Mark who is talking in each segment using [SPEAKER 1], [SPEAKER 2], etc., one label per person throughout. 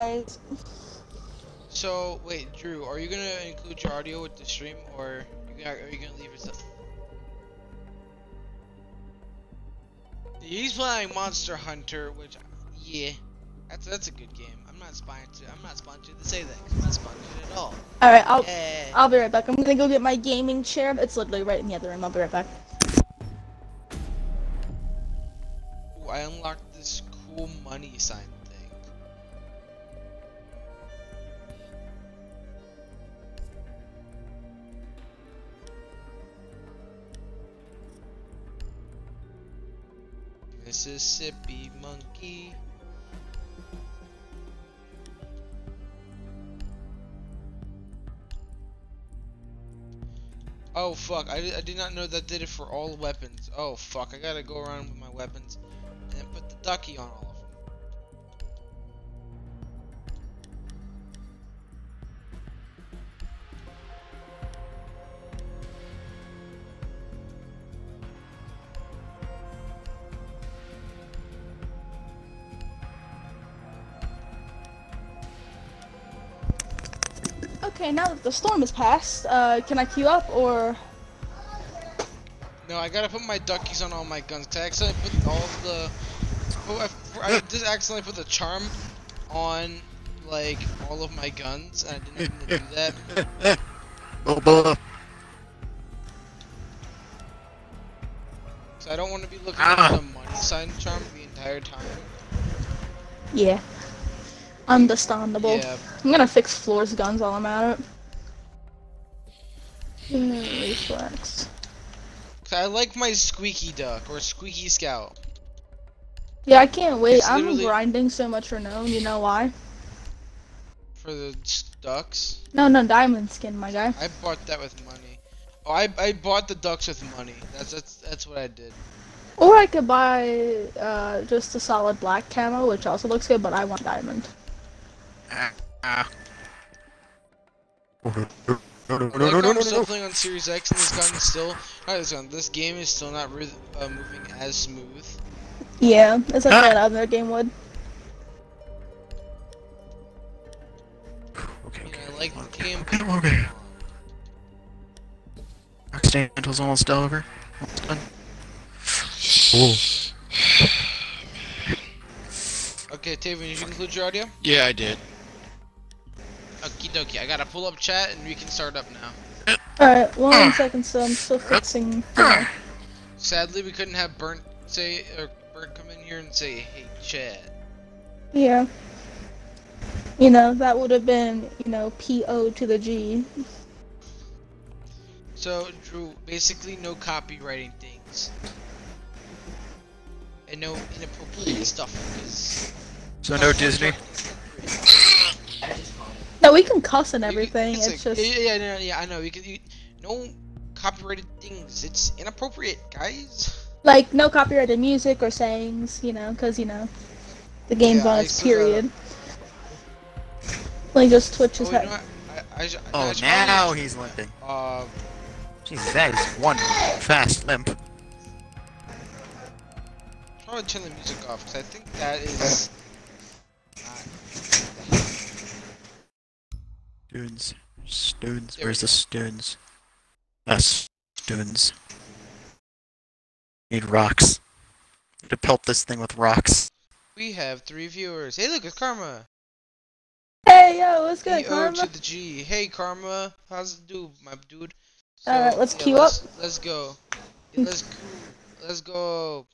[SPEAKER 1] guys.
[SPEAKER 2] So wait, Drew, are you gonna include your audio with the stream, or you gonna, are you gonna leave it? He's playing Monster Hunter, which, yeah, that's that's a good game. I'm not sponsored. I'm not sponsored to say that. I'm not sponsored at all.
[SPEAKER 1] All right, I'll
[SPEAKER 2] Yeah.
[SPEAKER 1] I'll be right back. I'm gonna go get my gaming chair. It's literally right in the other room. I'll be right back.
[SPEAKER 2] Ooh, I unlocked this cool money sign Mississippi monkey. Oh fuck, I, I did not know that did it for all weapons. Oh fuck, I gotta go around with my weapons and then put the ducky on all
[SPEAKER 1] Okay, now that the storm has passed, uh, can I queue up or?
[SPEAKER 2] No, I gotta put my duckies on all my guns. 'cause I accidentally put all the. Oh, I, I just accidentally put the charm on like all of my guns, and I didn't mean to do that.
[SPEAKER 3] Oh, boy.
[SPEAKER 2] So I don't want to be looking
[SPEAKER 3] Ah.
[SPEAKER 2] at the money sign charm the entire time.
[SPEAKER 1] Yeah. Understandable.
[SPEAKER 2] Yeah,
[SPEAKER 1] I'm gonna fix Floor's guns while I'm at it. Reflex.
[SPEAKER 2] I like my squeaky duck or squeaky scout.
[SPEAKER 1] Yeah, I can't wait.
[SPEAKER 2] It's
[SPEAKER 1] I'm
[SPEAKER 2] literally-
[SPEAKER 1] grinding so much for known. You know why?
[SPEAKER 2] For the ducks,
[SPEAKER 1] No, no, diamond skin, my guy.
[SPEAKER 2] I bought that with money. Oh, I I bought the ducks with money. That's that's that's what I did.
[SPEAKER 1] Or I could buy uh, just a solid black camo, which also looks good, but I want diamond.
[SPEAKER 3] No, no, no, no,
[SPEAKER 2] I
[SPEAKER 3] no,
[SPEAKER 2] like
[SPEAKER 3] no,
[SPEAKER 2] how
[SPEAKER 3] no,
[SPEAKER 2] I'm still playing on Series X and this gun is still not this gun. This game is still not uh, moving as smooth.
[SPEAKER 1] Yeah, it's like
[SPEAKER 3] Ah.
[SPEAKER 1] that other game would.
[SPEAKER 3] Okay, okay.
[SPEAKER 2] I like the game.
[SPEAKER 3] Okay, okay. Occidental's almost over. Almost done. Oh.
[SPEAKER 2] Okay, Taven, did you include your audio?
[SPEAKER 3] Yeah, I did.
[SPEAKER 2] Okie dokie, I gotta pull up chat and we can start up now.
[SPEAKER 1] Alright, one second, so I'm still fixing. you.
[SPEAKER 2] Sadly, we couldn't have Burnt say or Burnt come in here and say, "Hey, chat."
[SPEAKER 1] Yeah. You know, that would have been, you know, PO to the G.
[SPEAKER 2] So, Drew, basically no copywriting things. And no inappropriate stuff.
[SPEAKER 3] So no Disney.
[SPEAKER 1] No, we can cuss and everything. It's,
[SPEAKER 2] like-
[SPEAKER 1] just.
[SPEAKER 2] Yeah, yeah, yeah, yeah, I know. You can... You, no copyrighted things. It's inappropriate, guys.
[SPEAKER 1] Like, no copyrighted music or sayings, you know, because, you know, the game's
[SPEAKER 2] Yeah,
[SPEAKER 1] on its
[SPEAKER 2] still gotta-
[SPEAKER 1] period. Like, just Twitch
[SPEAKER 2] Oh,
[SPEAKER 1] is
[SPEAKER 2] you know what? I, I, sh- I
[SPEAKER 3] Oh, now he's limping.
[SPEAKER 2] Uh,
[SPEAKER 3] Jesus, that is one fast limp.
[SPEAKER 2] probably turn the music off, because I think that is...
[SPEAKER 3] Students. Students.
[SPEAKER 2] There
[SPEAKER 3] Where's the
[SPEAKER 2] go.
[SPEAKER 3] students? Us. Students. Need rocks. Need to pelt this thing with rocks.
[SPEAKER 2] We have three viewers. Hey, look, it's Karma.
[SPEAKER 1] Hey, yo, what's good,
[SPEAKER 2] E-O
[SPEAKER 1] Karma?
[SPEAKER 2] to the G. Hey, Karma. How's it do, my dude?
[SPEAKER 1] Alright, let's queue
[SPEAKER 2] let's, Let's go. Yeah, let's go. Let's go.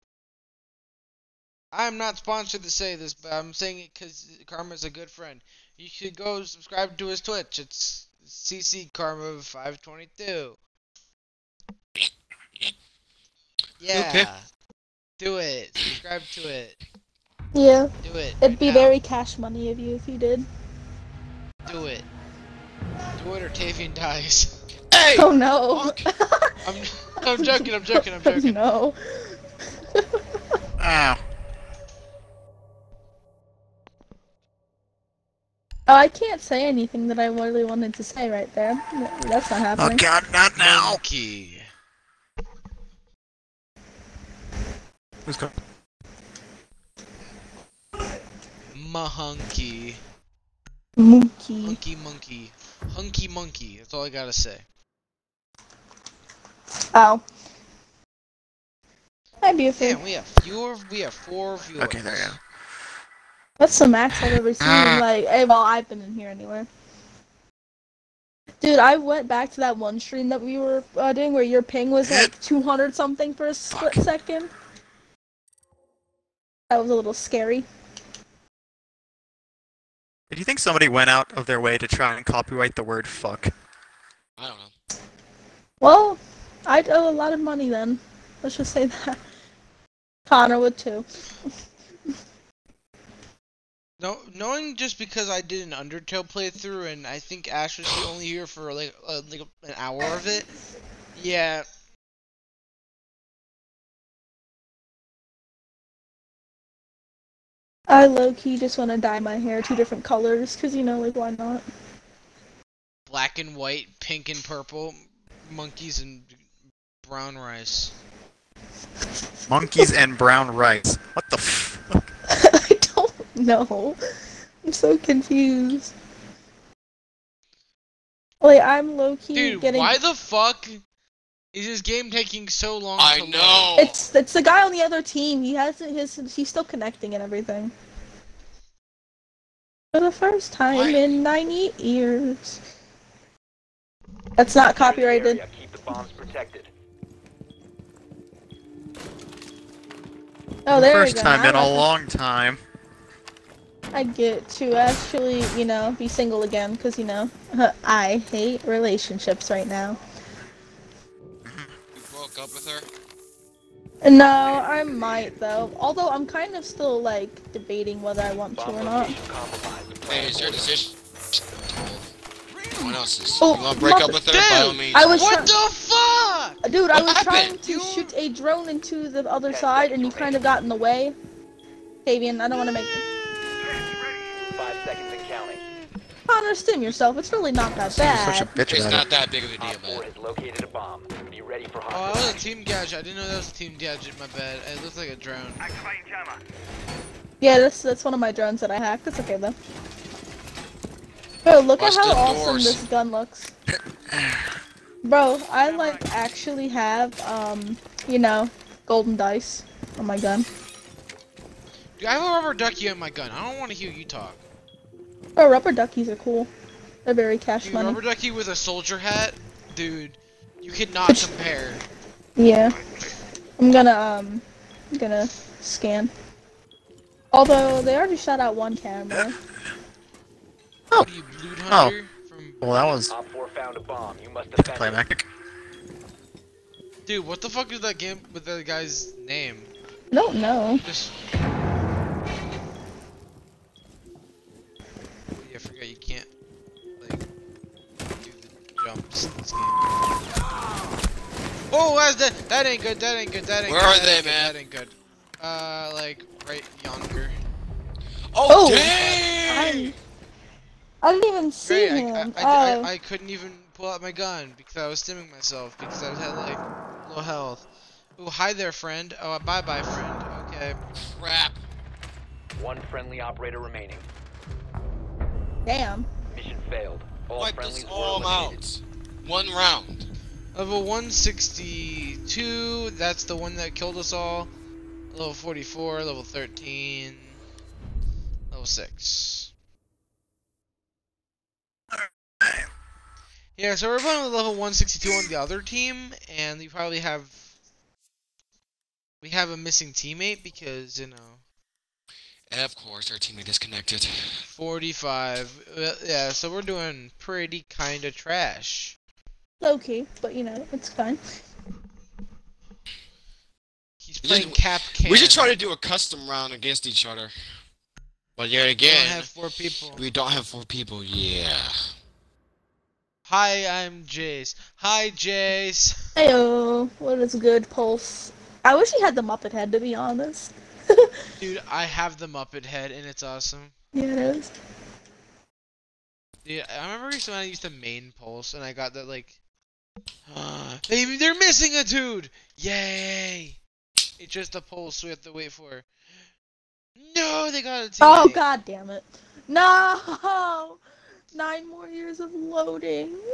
[SPEAKER 2] I'm not sponsored to say this, but I'm saying it because Karma's a good friend. You should go subscribe to his Twitch. It's CC Karma 522. Yeah.
[SPEAKER 3] Okay.
[SPEAKER 2] Do it. Subscribe to it.
[SPEAKER 1] Yeah,
[SPEAKER 2] Do it.
[SPEAKER 1] it'd
[SPEAKER 2] right
[SPEAKER 1] be
[SPEAKER 2] now.
[SPEAKER 1] very cash money of you if you did.
[SPEAKER 2] Do it. Do it or Tavian dies.
[SPEAKER 3] Hey!
[SPEAKER 1] Oh no!
[SPEAKER 2] I'm, I'm joking, I'm joking, I'm joking.
[SPEAKER 1] no.
[SPEAKER 3] Ow.
[SPEAKER 1] Oh, I can't say anything that I really wanted to say right there. That's not
[SPEAKER 3] oh,
[SPEAKER 1] happening.
[SPEAKER 3] Oh god, not now!
[SPEAKER 2] Monkey.
[SPEAKER 3] Who's coming?
[SPEAKER 2] Mahunky.
[SPEAKER 1] Monkey.
[SPEAKER 2] Hunky monkey. Hunky monkey. That's all I gotta say.
[SPEAKER 1] Oh. Hi, beautiful.
[SPEAKER 2] Damn, we have fewer. We have four viewers.
[SPEAKER 3] Okay, there you go.
[SPEAKER 1] That's the max I've ever seen.
[SPEAKER 3] Ah.
[SPEAKER 1] Like, hey, well, I've been in here anyway. Dude, I went back to that one stream that we were uh, doing where your ping was like 200 something for a split
[SPEAKER 3] Fuck.
[SPEAKER 1] second. That was a little scary.
[SPEAKER 3] Do you think somebody went out of their way to try and copyright the word fuck?
[SPEAKER 4] I don't know.
[SPEAKER 1] Well, I'd owe a lot of money then. Let's just say that. Connor would too.
[SPEAKER 2] No, knowing just because I did an Undertale playthrough and I think Ash was only here for like uh, like an hour of it. Yeah.
[SPEAKER 1] I low key just want to dye my hair two different colors, cause you know, like why not?
[SPEAKER 2] Black and white, pink and purple, monkeys and brown rice.
[SPEAKER 3] Monkeys and brown rice. What the fuck?
[SPEAKER 1] I don't know. I'm so confused. Like I'm low key
[SPEAKER 2] Dude,
[SPEAKER 1] getting.
[SPEAKER 2] why the fuck is this game taking so long
[SPEAKER 4] I
[SPEAKER 2] to load?
[SPEAKER 4] know.
[SPEAKER 1] It's it's the guy on the other team. He hasn't his he's still connecting and everything. For the first time
[SPEAKER 4] Why?
[SPEAKER 1] in 98 years. That's not copyrighted.
[SPEAKER 5] Area, Keep the bombs protected.
[SPEAKER 1] Oh, there
[SPEAKER 3] First
[SPEAKER 1] we go.
[SPEAKER 3] time
[SPEAKER 1] Now
[SPEAKER 3] in a
[SPEAKER 1] I-
[SPEAKER 3] long time.
[SPEAKER 1] I get to actually, you know, be single again because you know I hate relationships right now.
[SPEAKER 4] You broke up with her?
[SPEAKER 1] No, I might though. Although I'm kind of still like debating whether I want to or not.
[SPEAKER 4] Hey,
[SPEAKER 5] Plan
[SPEAKER 4] it's your
[SPEAKER 5] accordingly.
[SPEAKER 4] decision. Someone else's.
[SPEAKER 1] Oh,
[SPEAKER 4] you wanna break up with her? By all
[SPEAKER 2] Dude,
[SPEAKER 4] means.
[SPEAKER 1] I was
[SPEAKER 2] What
[SPEAKER 1] try-
[SPEAKER 2] the fuck?
[SPEAKER 1] Dude, I was
[SPEAKER 4] happened?
[SPEAKER 1] trying to
[SPEAKER 2] You-
[SPEAKER 1] shoot a drone into the other side, and you kind of got in the way. Fabian, I don't want to make.
[SPEAKER 5] Five seconds and counting.
[SPEAKER 1] Connor, stim yourself. It's really not that
[SPEAKER 3] You're such a
[SPEAKER 1] bad.
[SPEAKER 3] bitch
[SPEAKER 4] It's not
[SPEAKER 3] it.
[SPEAKER 4] that big of a deal,
[SPEAKER 5] Op 4
[SPEAKER 4] man.
[SPEAKER 5] has located a bomb. Be ready for
[SPEAKER 2] Oh, that was a team gadget. I didn't know that was a team gadget. My bad. It looks like a drone.
[SPEAKER 1] Yeah, that's that's one of my drones that I hacked. It's okay though. Bro, look
[SPEAKER 4] Watch
[SPEAKER 1] at how awesome
[SPEAKER 4] doors.
[SPEAKER 1] this gun looks. Bro, I like actually have um, you know, golden dice on my gun.
[SPEAKER 2] Dude, I have a rubber ducky on my gun. I don't want to hear you talk.
[SPEAKER 1] Bro, rubber duckies are cool. They're very cash
[SPEAKER 2] Dude,
[SPEAKER 1] money.
[SPEAKER 2] rubber ducky with a soldier hat, dude. You cannot compare.
[SPEAKER 1] Yeah. I'm gonna um I'm gonna scan. Although they already shot out one camera.
[SPEAKER 2] What are you, loot hunter? From
[SPEAKER 3] Well, that was
[SPEAKER 5] Op 4 found a bomb. You must defend it.
[SPEAKER 3] climactic.
[SPEAKER 2] dude, what the fuck is that game with that guy's name?
[SPEAKER 1] I don't know.
[SPEAKER 2] Just. I forgot you can't like do the jumps in this game. Oh, that's that. That ain't good. That ain't good. That ain't
[SPEAKER 4] Where
[SPEAKER 2] good.
[SPEAKER 4] are
[SPEAKER 2] that
[SPEAKER 4] they,
[SPEAKER 2] ain't good,
[SPEAKER 4] man?
[SPEAKER 2] That ain't good. Uh, like right yonder.
[SPEAKER 4] Oh,
[SPEAKER 1] Oh,
[SPEAKER 4] dang!
[SPEAKER 1] I, I didn't even see
[SPEAKER 2] Great. I,
[SPEAKER 1] him.
[SPEAKER 2] I, I,
[SPEAKER 1] oh.
[SPEAKER 2] I, I couldn't even pull out my gun because I was stimming myself because I had like low health. Oh, hi there, friend. Oh, bye bye, friend. Okay.
[SPEAKER 4] Crap.
[SPEAKER 5] One friendly operator remaining.
[SPEAKER 1] Damn.
[SPEAKER 5] Mission failed. All
[SPEAKER 4] Wipe
[SPEAKER 5] friendlies
[SPEAKER 4] this all
[SPEAKER 5] eliminated.
[SPEAKER 4] out. One round.
[SPEAKER 2] Level 162, that's the one that killed us all. Level 44, level 13, level 6. Yeah, so we're going with level 162 on the other team, and we probably have... We have a missing teammate because, you know,
[SPEAKER 4] And of course, our teammate disconnected.
[SPEAKER 2] 45. Uh, yeah, so we're doing pretty kinda trash.
[SPEAKER 1] Low key, but you know, it's fine.
[SPEAKER 2] He's
[SPEAKER 4] We
[SPEAKER 2] playing
[SPEAKER 4] should-
[SPEAKER 2] Cap Can.
[SPEAKER 4] We should try to do a custom round against each other. But yet again, We
[SPEAKER 2] don't have four people.
[SPEAKER 4] we don't have four people. Yeah.
[SPEAKER 2] Hi, I'm Jace. Hi, Jace.
[SPEAKER 1] Heyo, what is good, Pulse? I wish he had the Muppet head, to be honest.
[SPEAKER 2] Dude, I have the Muppet head and it's awesome.
[SPEAKER 1] yeah, it is.
[SPEAKER 2] Dude, I remember when I used the main pulse and I got that like they, they're missing a dude! Yay! It's just a pulse we have to wait for. No, they got a oh, teammate.
[SPEAKER 1] Oh god damn it. No! nine more years of loading.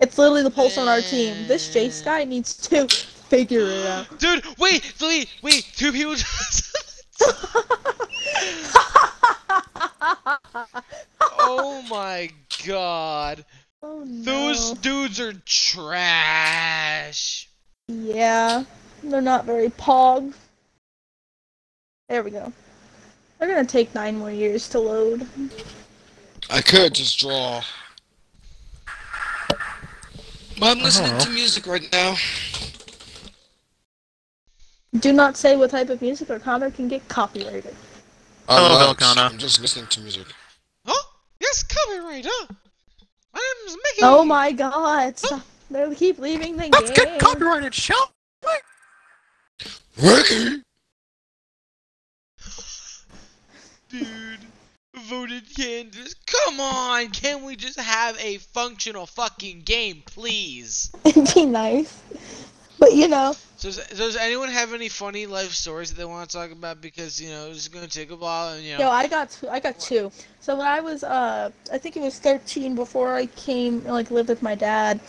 [SPEAKER 1] It's literally the pulse on our team. This Jace guy needs to figure it out.
[SPEAKER 2] Dude, wait, wait, wait. Two people just. oh my god.
[SPEAKER 1] oh no.
[SPEAKER 2] Those dudes are trash.
[SPEAKER 1] Yeah, they're not very pog. There we go. They're gonna take nine more years to load.
[SPEAKER 4] I could just draw. But I'm listening
[SPEAKER 3] Uh-huh.
[SPEAKER 4] to music right now.
[SPEAKER 1] Do not say what type of music or Connor can get copyrighted.
[SPEAKER 3] Hello,
[SPEAKER 4] I'm. I'm just listening to music.
[SPEAKER 2] Huh? Yes, copyright, huh? My name is Mickey.
[SPEAKER 1] Oh my god! Stop. They keep leaving the
[SPEAKER 3] Let's
[SPEAKER 1] game.
[SPEAKER 3] get copyrighted, shall
[SPEAKER 4] Ricky!
[SPEAKER 2] Dude, voted Candace. Come on, can we just have a functional fucking game, please?
[SPEAKER 1] It'd be nice. But you know,
[SPEAKER 2] So does, does anyone have any funny life stories that they want to talk about? Because you know it's gonna take a while, and you
[SPEAKER 1] yo,
[SPEAKER 2] know.
[SPEAKER 1] I got two, I got two. So when I was uh, I think it was 13 before I came like lived with my dad,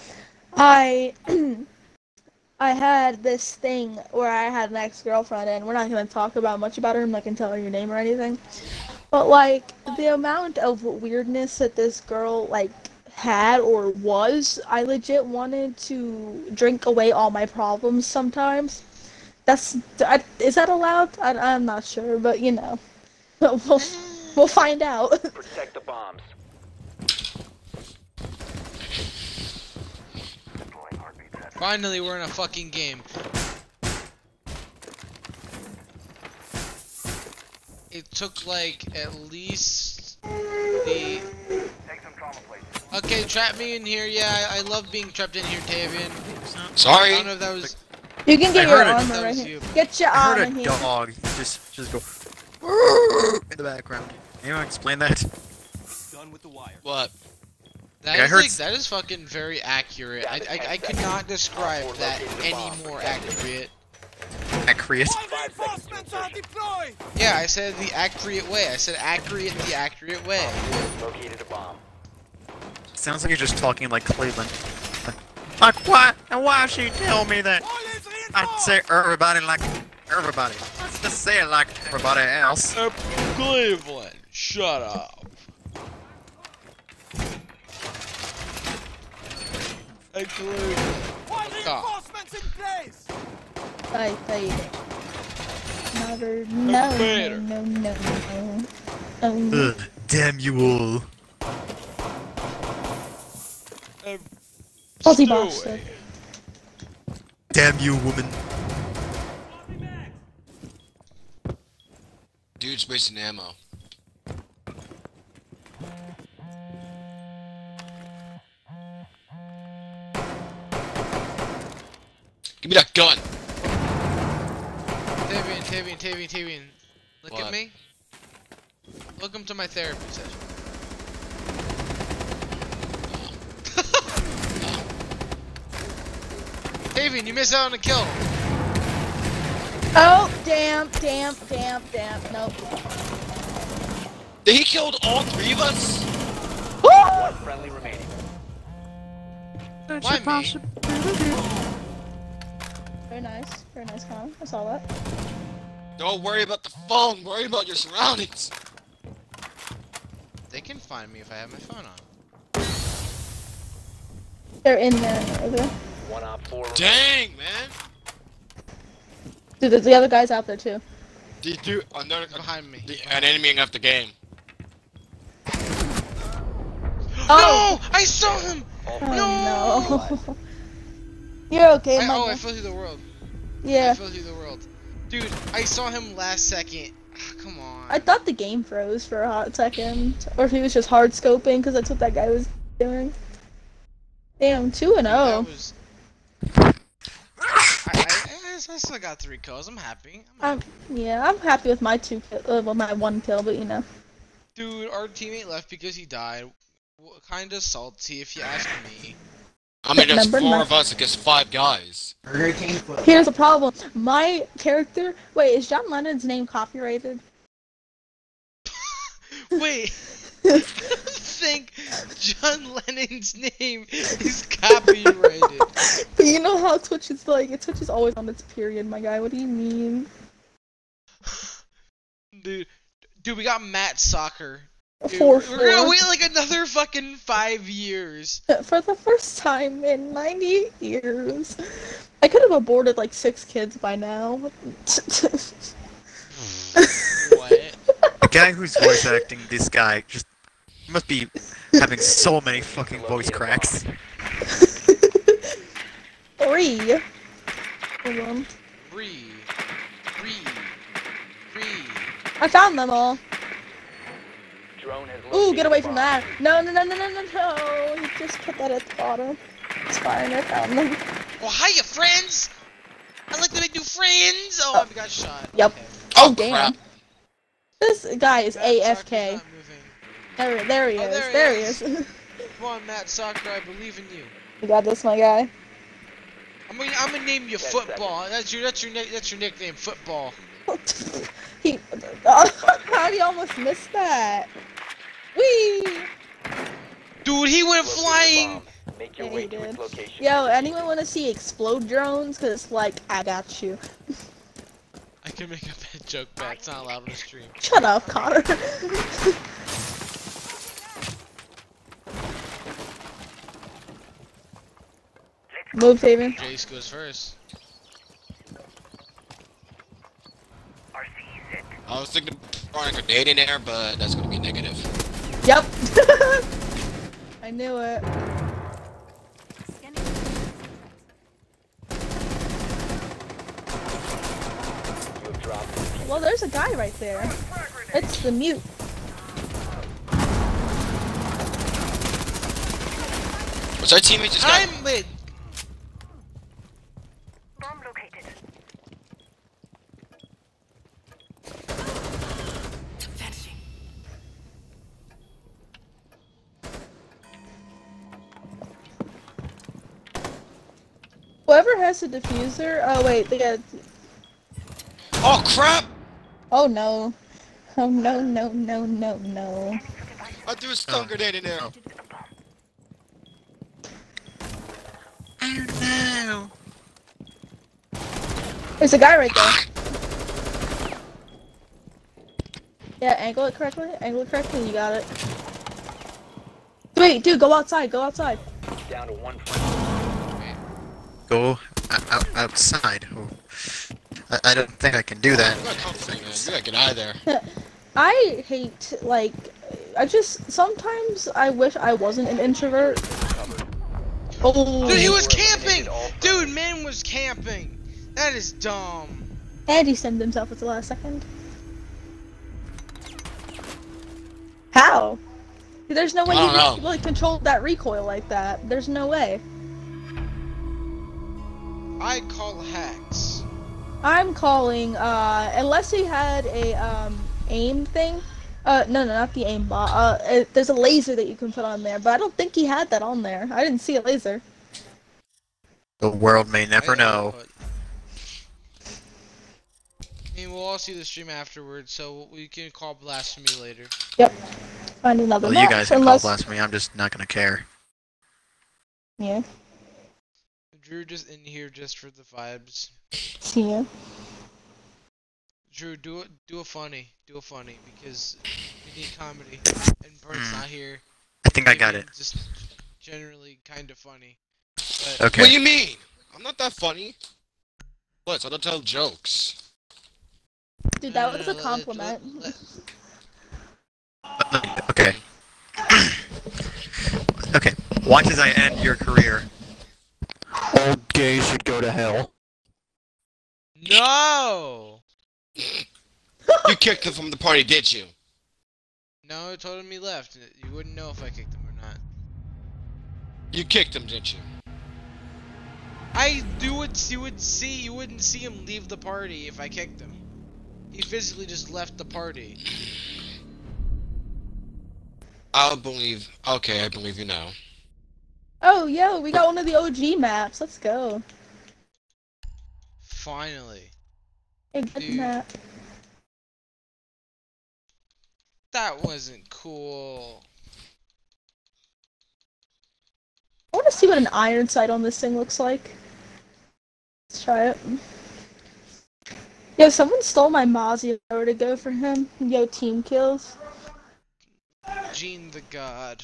[SPEAKER 1] I I had this thing where I had an ex-girlfriend, and we're not gonna talk about much about her. I'm not gonna tell her your name or anything. But like the amount of weirdness that this girl like had or was, I legit wanted to drink away all my problems sometimes. That's I, is that allowed? I, I'm not sure, but you know, we'll we'll find out.
[SPEAKER 5] Protect the bombs.
[SPEAKER 2] Finally, we're in a fucking game. It took like at least the. Okay, trap me in here. Yeah, I, I love being trapped in here, Tavian. I
[SPEAKER 4] Sorry.
[SPEAKER 2] don't know if that was.
[SPEAKER 1] You can get
[SPEAKER 3] I
[SPEAKER 1] your
[SPEAKER 3] heard it.
[SPEAKER 1] armor right here.
[SPEAKER 2] you.
[SPEAKER 1] Get your
[SPEAKER 3] I
[SPEAKER 1] armor
[SPEAKER 3] heard a
[SPEAKER 1] here.
[SPEAKER 3] dog just just go in the background. Anyone explain that? Done with the wire.
[SPEAKER 4] What?
[SPEAKER 2] That
[SPEAKER 3] Yeah, I
[SPEAKER 2] is
[SPEAKER 3] heard
[SPEAKER 2] like that is fucking very accurate. I I, I could not describe that any more accurate.
[SPEAKER 3] Accurate.
[SPEAKER 2] Yeah, I said the accurate way. I said accurate the accurate way.
[SPEAKER 5] Located a bomb.
[SPEAKER 3] Sounds like you're just talking like Cleveland. Like what? And why she tell me that? I'd say everybody like everybody. Let's just say it like everybody else.
[SPEAKER 2] Uh, Cleveland, shut up. Hey, Cleveland. Stop.
[SPEAKER 1] I played. Never, no, no, no, no, no. Oh, no.
[SPEAKER 3] Ugh, damn you all.
[SPEAKER 2] Um,
[SPEAKER 1] Fuzzy
[SPEAKER 2] stow
[SPEAKER 1] bastard.
[SPEAKER 3] Damn you, woman.
[SPEAKER 4] Dude's wasting ammo. Give me that gun!
[SPEAKER 2] Tavian, Tavian, Tavian, Tavian. Look at me. Welcome to my therapy session. Tavian, you missed out on a kill.
[SPEAKER 1] Oh, damn, damn, damn, damn. Nope.
[SPEAKER 4] He killed all three of us?
[SPEAKER 5] One friendly remaining.
[SPEAKER 2] Why me?
[SPEAKER 1] Very nice. Very nice, Connor. I saw that.
[SPEAKER 4] Don't worry about the phone, worry about your surroundings.
[SPEAKER 2] They can find me if I have my phone on.
[SPEAKER 1] They're in there. Over there.
[SPEAKER 5] One op four.
[SPEAKER 4] Dang, man!
[SPEAKER 1] Dude, there's the other guys out there too.
[SPEAKER 4] Did you another
[SPEAKER 2] Behind me.
[SPEAKER 4] the, an enemy of the game?
[SPEAKER 1] Oh!
[SPEAKER 2] No! I saw him!
[SPEAKER 5] All
[SPEAKER 1] Oh
[SPEAKER 5] friendly.
[SPEAKER 1] no. You're okay,
[SPEAKER 2] I, oh, I fell through the world. Yeah. I
[SPEAKER 1] Yeah.
[SPEAKER 2] fell through the world. Dude, I saw him last second. Ah, Come on.
[SPEAKER 1] I thought the game froze for a hot second, or if he was just hard scoping, because that's what that guy was doing. Damn, two and
[SPEAKER 2] That
[SPEAKER 1] oh.
[SPEAKER 2] Was... I, still got three kills. I'm happy. I'm happy.
[SPEAKER 1] I'm yeah, I'm happy with my two, kill, uh, well, my one kill, but you know.
[SPEAKER 2] Dude, our teammate left because he died. Kinda salty, if you ask me.
[SPEAKER 4] I mean, there's
[SPEAKER 1] Number
[SPEAKER 4] four
[SPEAKER 1] nine.
[SPEAKER 4] of us against five guys.
[SPEAKER 1] Here's the problem. My character. Wait, is John Lennon's name copyrighted?
[SPEAKER 2] Wait, think John Lennon's name is copyrighted.
[SPEAKER 1] But you know how Twitch is like, Twitch is always on its period, my guy. What do you mean?
[SPEAKER 2] Dude, dude, we got Matt Soccer. Dude,
[SPEAKER 1] Four
[SPEAKER 2] we're gonna wait like another fucking five years.
[SPEAKER 1] Uh, for the first time in 98 years. I could have aborted like six kids by now.
[SPEAKER 2] what?
[SPEAKER 3] The guy who's voice acting this guy just must be having so many fucking voice cracks.
[SPEAKER 1] Three. Hold on.
[SPEAKER 2] Free. Free. Free.
[SPEAKER 1] I found them all.
[SPEAKER 5] Drone has
[SPEAKER 1] Ooh, get away from that. No, no, no, no, no, no, no. He just put that at the bottom. It's fine, I found them.
[SPEAKER 2] Well, hiya, friends! I like to make new friends! Oh, oh. I got shot.
[SPEAKER 1] Yep.
[SPEAKER 2] Okay.
[SPEAKER 1] Oh,
[SPEAKER 4] Oh,
[SPEAKER 1] damn.
[SPEAKER 4] crap.
[SPEAKER 1] This guy is
[SPEAKER 2] Matt Soccer's
[SPEAKER 1] AFK.
[SPEAKER 2] Not moving.
[SPEAKER 1] There, there he
[SPEAKER 2] Oh,
[SPEAKER 1] is.
[SPEAKER 2] there he
[SPEAKER 1] there he
[SPEAKER 2] is.
[SPEAKER 1] is.
[SPEAKER 2] Come on, Matt Soccer, I believe in you.
[SPEAKER 1] you got this, my guy.
[SPEAKER 2] I'm gonna, I'm gonna name you
[SPEAKER 5] Ten
[SPEAKER 2] Football. That's your, that's your, that's your nickname, Football.
[SPEAKER 1] he. how do you almost missed that? Wee.
[SPEAKER 2] Dude, he went flying.
[SPEAKER 5] bomb. Make your
[SPEAKER 1] Yeah,
[SPEAKER 5] way to its location.
[SPEAKER 1] Yo, anyone want to see explode drones? Cause it's like I got you.
[SPEAKER 2] I can make a bad joke, but it's not allowed on the stream.
[SPEAKER 1] Shut up, Connor. Move, Taven.
[SPEAKER 2] Jace goes first.
[SPEAKER 4] I was thinking of throwing a grenade in there, but that's gonna be negative.
[SPEAKER 1] Yep. I knew it.
[SPEAKER 5] You have dropped the diffuser.
[SPEAKER 1] Well, there's a guy right there. It's the mute.
[SPEAKER 4] Was our teammate just got?
[SPEAKER 2] I'm mid.
[SPEAKER 1] Whoever has a diffuser. Oh wait, they got.
[SPEAKER 4] Oh crap!
[SPEAKER 1] Oh no. Oh no no no no no.
[SPEAKER 4] I threw a stun
[SPEAKER 3] Oh.
[SPEAKER 4] grenade in there.
[SPEAKER 3] Oh. Oh no!
[SPEAKER 1] There's a guy right there. Ah! Yeah, angle it correctly. Angle it correctly. You got it. Wait, dude, go outside. Go outside.
[SPEAKER 5] Down to one friendly.
[SPEAKER 3] Go out, outside. Oh. I, I don't think I can do that.
[SPEAKER 4] You gotta come for me, man. You gotta get out of there.
[SPEAKER 1] I hate like. I just sometimes I wish I wasn't an introvert. Oh,
[SPEAKER 2] Dude, he was camping. Dude, man was camping. That is dumb.
[SPEAKER 1] and he sent himself at the last second. How? There's no way
[SPEAKER 4] I
[SPEAKER 1] he
[SPEAKER 4] don't
[SPEAKER 1] just
[SPEAKER 4] know.
[SPEAKER 1] really controlled that recoil like that. There's no way.
[SPEAKER 2] I call hacks.
[SPEAKER 1] I'm calling, uh, unless he had a, um, aim thing. Uh, no, no, not the aim bot. Uh, it, there's a laser that you can put on there, but I don't think he had that on there. I didn't see a laser.
[SPEAKER 3] The world may never
[SPEAKER 2] I-
[SPEAKER 3] know.
[SPEAKER 2] but- I mean, we'll all see the stream afterwards, so we can call blasphemy later. Yep.
[SPEAKER 1] Find another
[SPEAKER 3] Well,
[SPEAKER 1] match,
[SPEAKER 3] you guys can
[SPEAKER 1] unless,
[SPEAKER 3] call blasphemy. I'm just not gonna care.
[SPEAKER 1] Yeah,
[SPEAKER 2] Drew just in here just for the vibes.
[SPEAKER 1] see ya.
[SPEAKER 2] Drew, do it. Do a funny. Do a funny because we need comedy, and Burnt's
[SPEAKER 3] Hmm.
[SPEAKER 2] not here.
[SPEAKER 3] I think I got it.
[SPEAKER 2] Just generally kind of funny. But
[SPEAKER 3] Okay.
[SPEAKER 4] What do you mean? I'm not that funny. What? I don't tell jokes.
[SPEAKER 1] Dude, that
[SPEAKER 2] no,
[SPEAKER 1] was
[SPEAKER 2] no,
[SPEAKER 1] a
[SPEAKER 2] let-
[SPEAKER 1] compliment.
[SPEAKER 2] let-
[SPEAKER 3] Okay. okay. Watch as I end your career. Old gays should go to hell.
[SPEAKER 2] No.
[SPEAKER 4] You kicked him from the party, did you?
[SPEAKER 2] No, I told him he left. You wouldn't know if I kicked him or not.
[SPEAKER 4] You kicked him, didn't you?
[SPEAKER 2] I do it. You would see. You wouldn't see him leave the party if I kicked him. He physically just left the party.
[SPEAKER 4] I'll believe. Okay, I believe you now.
[SPEAKER 1] Oh, yo, we got one of the OG maps. Let's go.
[SPEAKER 2] Finally.
[SPEAKER 1] A good
[SPEAKER 2] Dude.
[SPEAKER 1] map.
[SPEAKER 2] That wasn't cool.
[SPEAKER 1] I want to see what an iron sight on this thing looks like. Let's try it. Yo, someone stole my Mozzie. Were to go for him. Yo, team kills.
[SPEAKER 2] Gene the God.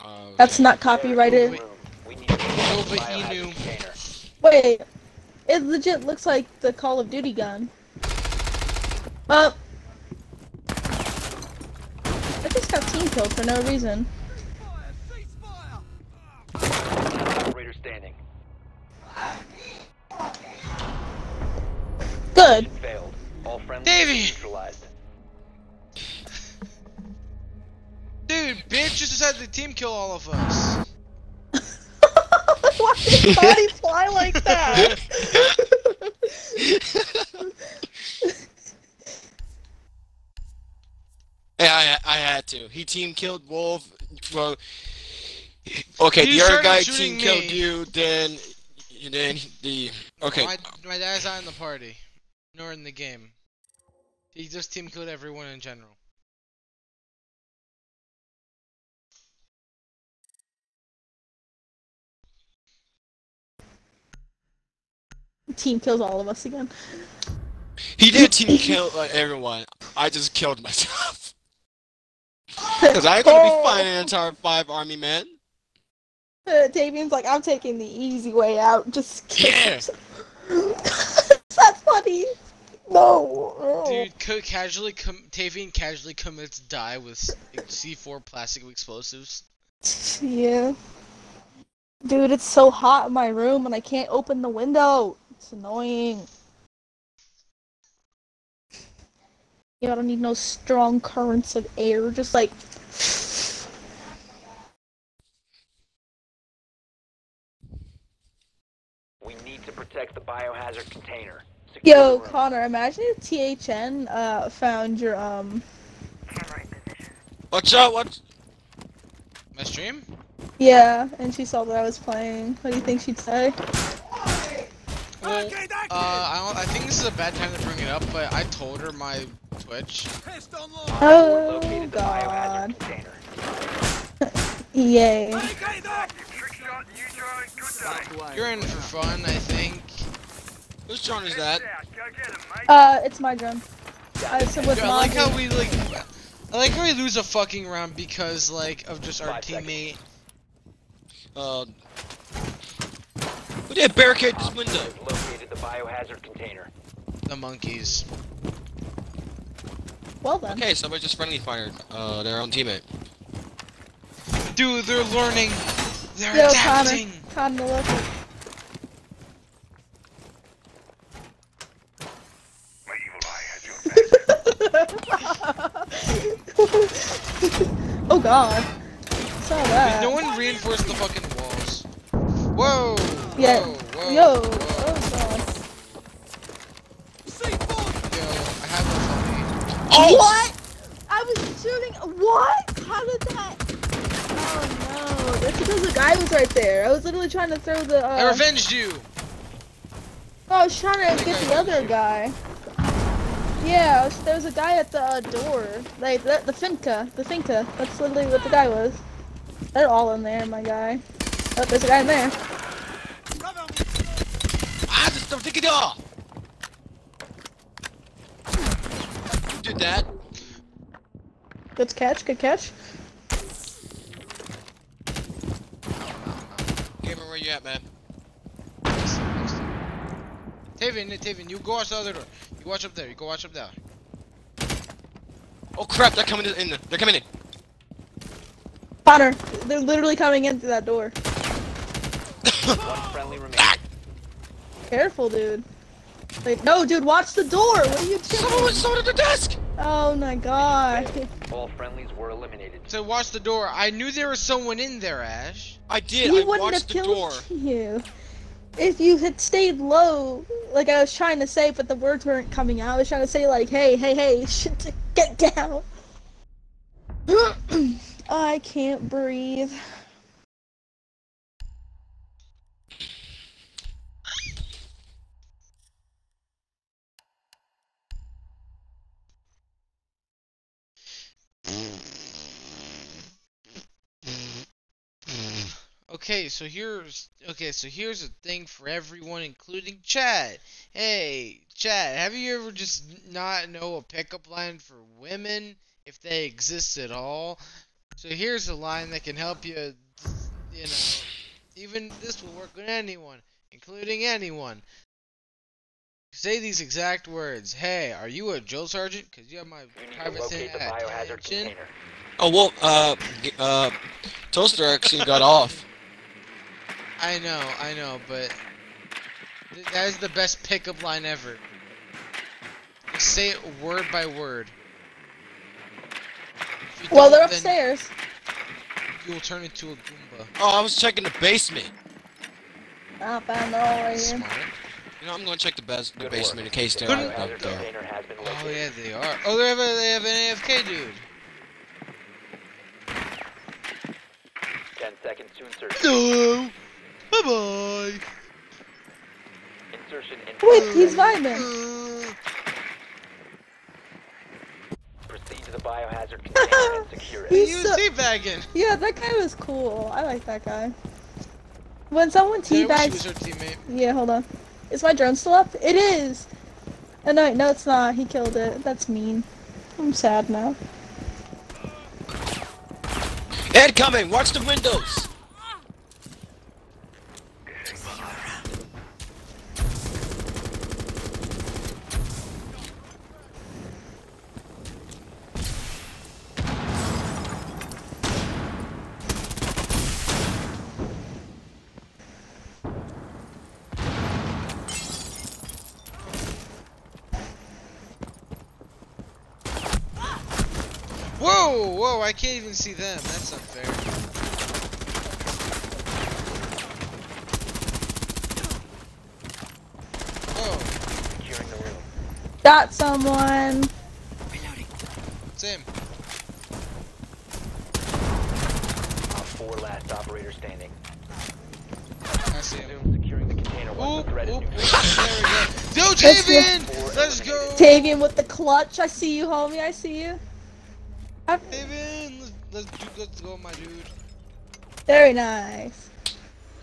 [SPEAKER 4] Uh,
[SPEAKER 1] That's not copyrighted.
[SPEAKER 5] Room. We need to protect
[SPEAKER 2] Nova
[SPEAKER 5] the biohazard
[SPEAKER 2] Inu.
[SPEAKER 5] container.
[SPEAKER 1] Wait, it legit looks like the Call of Duty gun. Well, I just got team killed for no reason.
[SPEAKER 5] Operator standing.
[SPEAKER 1] Good.
[SPEAKER 5] Failed. All friendly
[SPEAKER 2] Davey!
[SPEAKER 5] neutralized.
[SPEAKER 2] Dude, bitch just decided to team kill all of us.
[SPEAKER 1] Why did his body fly like that?
[SPEAKER 4] Yeah, I, I had to. He team killed Wolf. Well, okay,
[SPEAKER 2] He
[SPEAKER 4] the other guy
[SPEAKER 2] shooting
[SPEAKER 4] team killed
[SPEAKER 2] me.
[SPEAKER 4] you. Then, then the okay.
[SPEAKER 2] My, my dad's not in the party, nor in the game. He just team killed everyone in general.
[SPEAKER 1] Team kills all of us again.
[SPEAKER 4] He did team kill uh, everyone. I just killed myself. Cause I ain't gonna be fighting an entire five army men.
[SPEAKER 1] Uh, Davian's like, I'm taking the easy way out. Just kill
[SPEAKER 4] Yeah.
[SPEAKER 1] That's funny. No. Oh.
[SPEAKER 2] Dude, co- casually com- Tavian casually commits die with C4 plastic explosives.
[SPEAKER 1] Yeah. Dude, it's so hot in my room and I can't open the window. It's annoying. You don't need no strong currents of air, just like
[SPEAKER 5] We need to protect the biohazard container. Secure
[SPEAKER 1] Yo. Connor, imagine if THN uh found your um
[SPEAKER 4] Watch out! What?
[SPEAKER 2] My stream?
[SPEAKER 1] yeah, and she saw that I was playing. What do you think she'd say?
[SPEAKER 2] Well, uh, I, don't, I think this is a bad time to bring it up, but I told her my Twitch.
[SPEAKER 1] Oh
[SPEAKER 5] Located the
[SPEAKER 1] god. Yay.
[SPEAKER 2] You're in for fun, I think.
[SPEAKER 4] Whose drone is that?
[SPEAKER 1] Uh it's my drone. I said with
[SPEAKER 2] Dude, I like how we like. I like how we lose a fucking round because like of just our
[SPEAKER 5] Five seconds.
[SPEAKER 2] teammate.
[SPEAKER 4] Uh. Who did barricade this window?
[SPEAKER 5] Located the biohazard container.
[SPEAKER 2] The monkeys.
[SPEAKER 1] Well then.
[SPEAKER 4] Okay, somebody just friendly fired uh, their own teammate.
[SPEAKER 2] Dude, they're learning. They're
[SPEAKER 1] Yo,
[SPEAKER 2] adapting.
[SPEAKER 1] Connor, Connor, look. oh god. Saw
[SPEAKER 2] Dude,
[SPEAKER 1] that.
[SPEAKER 2] no one reinforced the fucking walls. Whoa.
[SPEAKER 1] Yeah.
[SPEAKER 2] Whoa, whoa,
[SPEAKER 1] Yo.
[SPEAKER 2] whoa.
[SPEAKER 1] Oh god.
[SPEAKER 2] I have a.
[SPEAKER 4] Oh!
[SPEAKER 1] What? I was shooting. What? How did that? Oh no. That's because the guy was right there. I was literally trying to throw the.
[SPEAKER 2] I
[SPEAKER 1] Uh,
[SPEAKER 2] revenged you.
[SPEAKER 1] Oh, I was trying to get
[SPEAKER 2] I
[SPEAKER 1] the other
[SPEAKER 2] you.
[SPEAKER 1] guy. Yeah, was- there was a guy at the uh, door. Like the, the Finca, the Finca. That's literally what the guy was. They're all in there, my guy. Oh, there's a guy in there.
[SPEAKER 4] Take it off! You did that?
[SPEAKER 1] Good catch, good catch.
[SPEAKER 4] Gamer, where you at, man?
[SPEAKER 2] Tavian, Tavian, you go watch the other door. You watch up there. You go watch up there.
[SPEAKER 4] Oh crap, they're coming in. They're coming in.
[SPEAKER 1] Connor, they're literally coming in through that door.
[SPEAKER 5] One friendly remaining.
[SPEAKER 1] Careful, dude. Wait, no, dude, watch the door. What are you doing?
[SPEAKER 4] Someone sold at the desk!
[SPEAKER 1] Oh my god.
[SPEAKER 5] All friendlies were eliminated.
[SPEAKER 2] So watch the door. I knew there was someone in there, Ash.
[SPEAKER 4] I did.
[SPEAKER 1] He
[SPEAKER 4] I
[SPEAKER 1] wouldn't have
[SPEAKER 4] watched the
[SPEAKER 1] killed
[SPEAKER 4] door.
[SPEAKER 1] you. If you had stayed low, like I was trying to say, but the words weren't coming out. I was trying to say like, hey, hey, hey, shit, get down. I can't breathe.
[SPEAKER 2] Okay, so here's okay, so here's a thing for everyone, including Chad. Hey, Chad, have you ever just not know a pickup line for women if they exist at all? So here's a line that can help you. You know, even this will work with anyone, including anyone. Say these exact words. Hey, are you a drill sergeant? Cause you have my
[SPEAKER 5] You need to
[SPEAKER 2] private thing
[SPEAKER 5] the
[SPEAKER 2] at
[SPEAKER 5] biohazard
[SPEAKER 2] attention.
[SPEAKER 5] container.
[SPEAKER 4] Oh well, uh, uh, Toaster actually got off.
[SPEAKER 2] I know, I know, but th- that is the best pickup line ever. Just say it word by word. If
[SPEAKER 1] Well, they're upstairs.
[SPEAKER 2] You will turn into a Goomba.
[SPEAKER 4] Oh, I was checking the basement.
[SPEAKER 1] I found it all right here.
[SPEAKER 2] Smart.
[SPEAKER 4] You know, I'm gonna check the, bas- the
[SPEAKER 5] Good
[SPEAKER 4] basement
[SPEAKER 5] work.
[SPEAKER 4] in case they're
[SPEAKER 2] Good-
[SPEAKER 4] out
[SPEAKER 5] Biohazard
[SPEAKER 4] there.
[SPEAKER 5] container has been
[SPEAKER 2] Oh yeah, they are. Oh, they have a they have an AFK dude.
[SPEAKER 5] Ten seconds to insertion.
[SPEAKER 2] No. Bye bye.
[SPEAKER 5] Insertion in.
[SPEAKER 1] Wait, he's vibing.
[SPEAKER 5] Proceed to the biohazard container and secure it.
[SPEAKER 1] He's
[SPEAKER 2] He was
[SPEAKER 1] so-
[SPEAKER 2] teabagging.
[SPEAKER 1] Yeah, that guy was cool. I like that guy. When someone
[SPEAKER 2] I wish
[SPEAKER 1] teabags, yeah, hold on. Is my drone still up? It is. Oh, no, no, it's not. He killed it. That's mean. I'm sad now.
[SPEAKER 4] Ed coming. Watch the windows.
[SPEAKER 2] Whoa, whoa! I can't even see them. That's unfair. Whoa,
[SPEAKER 5] Securing the room.
[SPEAKER 1] Got someone.
[SPEAKER 2] same.
[SPEAKER 5] Op four last operator standing.
[SPEAKER 2] I see him.
[SPEAKER 5] Securing the container
[SPEAKER 2] Oop,
[SPEAKER 5] the
[SPEAKER 2] oop, oop. There we go. Go, Tavian! Let's go!
[SPEAKER 1] Tavian with the clutch. I see you, homie. I see you. I-
[SPEAKER 2] Tavian! Let's, let's, do, let's go, my dude.
[SPEAKER 1] Very nice.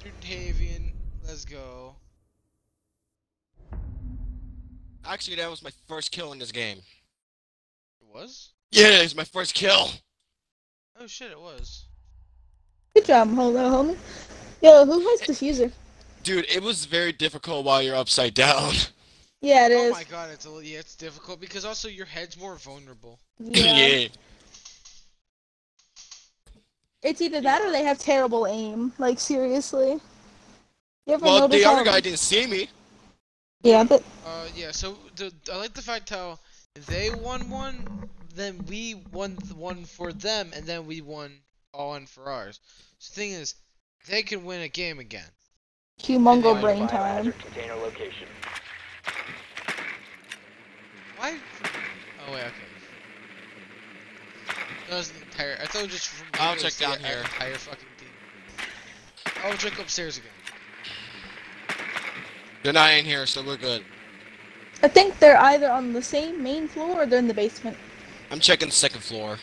[SPEAKER 2] Dude, Tavian. Let's go.
[SPEAKER 4] Actually, that was my first kill in this game.
[SPEAKER 2] It was?
[SPEAKER 4] Yeah, it was my first kill.
[SPEAKER 2] Oh shit, it was.
[SPEAKER 1] Good job, hello, homie. Yo, who has diffuser?
[SPEAKER 4] Dude, it was very difficult while you're upside down.
[SPEAKER 1] Yeah, it
[SPEAKER 2] Oh
[SPEAKER 1] is.
[SPEAKER 2] my god, it's a, yeah, it's difficult because also your head's more vulnerable.
[SPEAKER 4] yeah.
[SPEAKER 1] It's either that or they have terrible aim. Like seriously. You ever
[SPEAKER 4] Well, the other guy didn't see me.
[SPEAKER 1] Yeah, but
[SPEAKER 2] Uh, yeah. So the, I like the fact how they won one, then we won one for them, and then we won all one for ours. So the thing is, they can win a game again.
[SPEAKER 1] humongo brain time.
[SPEAKER 5] Container location.
[SPEAKER 2] Why? Oh wait, okay. That was the entire. I thought it was just from.
[SPEAKER 4] I'll check
[SPEAKER 2] was the
[SPEAKER 4] down here.
[SPEAKER 2] Entire fucking team. Oh, I'll check upstairs again.
[SPEAKER 4] They're not in here, so we're good.
[SPEAKER 1] I think they're either on the same main floor or they're in the basement.
[SPEAKER 4] I'm checking the second floor.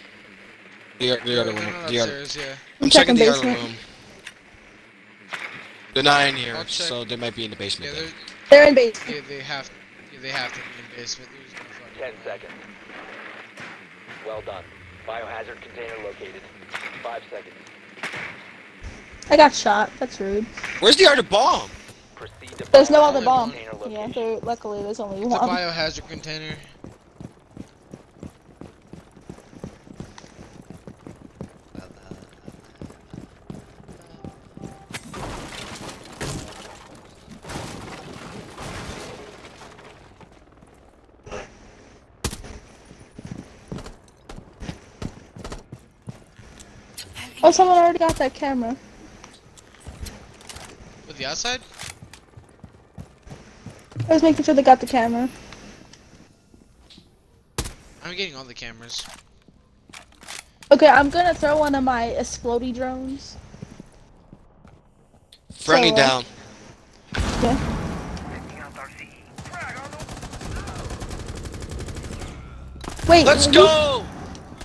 [SPEAKER 4] The, the other
[SPEAKER 2] they're
[SPEAKER 4] room.
[SPEAKER 2] not
[SPEAKER 4] The other.
[SPEAKER 2] yeah.
[SPEAKER 4] I'm
[SPEAKER 1] checking
[SPEAKER 4] checking the other
[SPEAKER 1] basement.
[SPEAKER 4] room. They're not in here, so they might be in the
[SPEAKER 2] Yeah,
[SPEAKER 4] basement.
[SPEAKER 2] they're.
[SPEAKER 1] They're in basement.
[SPEAKER 2] yeah, they have. Yeah, they have to be in basement. No
[SPEAKER 5] Ten
[SPEAKER 2] way.
[SPEAKER 5] seconds. Well done. Biohazard container located. Five seconds.
[SPEAKER 1] I got shot. That's rude.
[SPEAKER 4] Where's the other bomb?
[SPEAKER 1] There's no other bomb. Yeah, there, luckily there's only one.
[SPEAKER 2] The biohazard container.
[SPEAKER 1] Oh, someone already got that camera.
[SPEAKER 2] With the outside?
[SPEAKER 1] I was making sure they got the camera.
[SPEAKER 2] I'm getting all the cameras.
[SPEAKER 1] Okay, I'm gonna throw one of my explodey drones.
[SPEAKER 4] Friendly
[SPEAKER 1] So, uh,
[SPEAKER 4] down.
[SPEAKER 1] Yeah. Wait,
[SPEAKER 4] Let's
[SPEAKER 1] who,
[SPEAKER 4] go!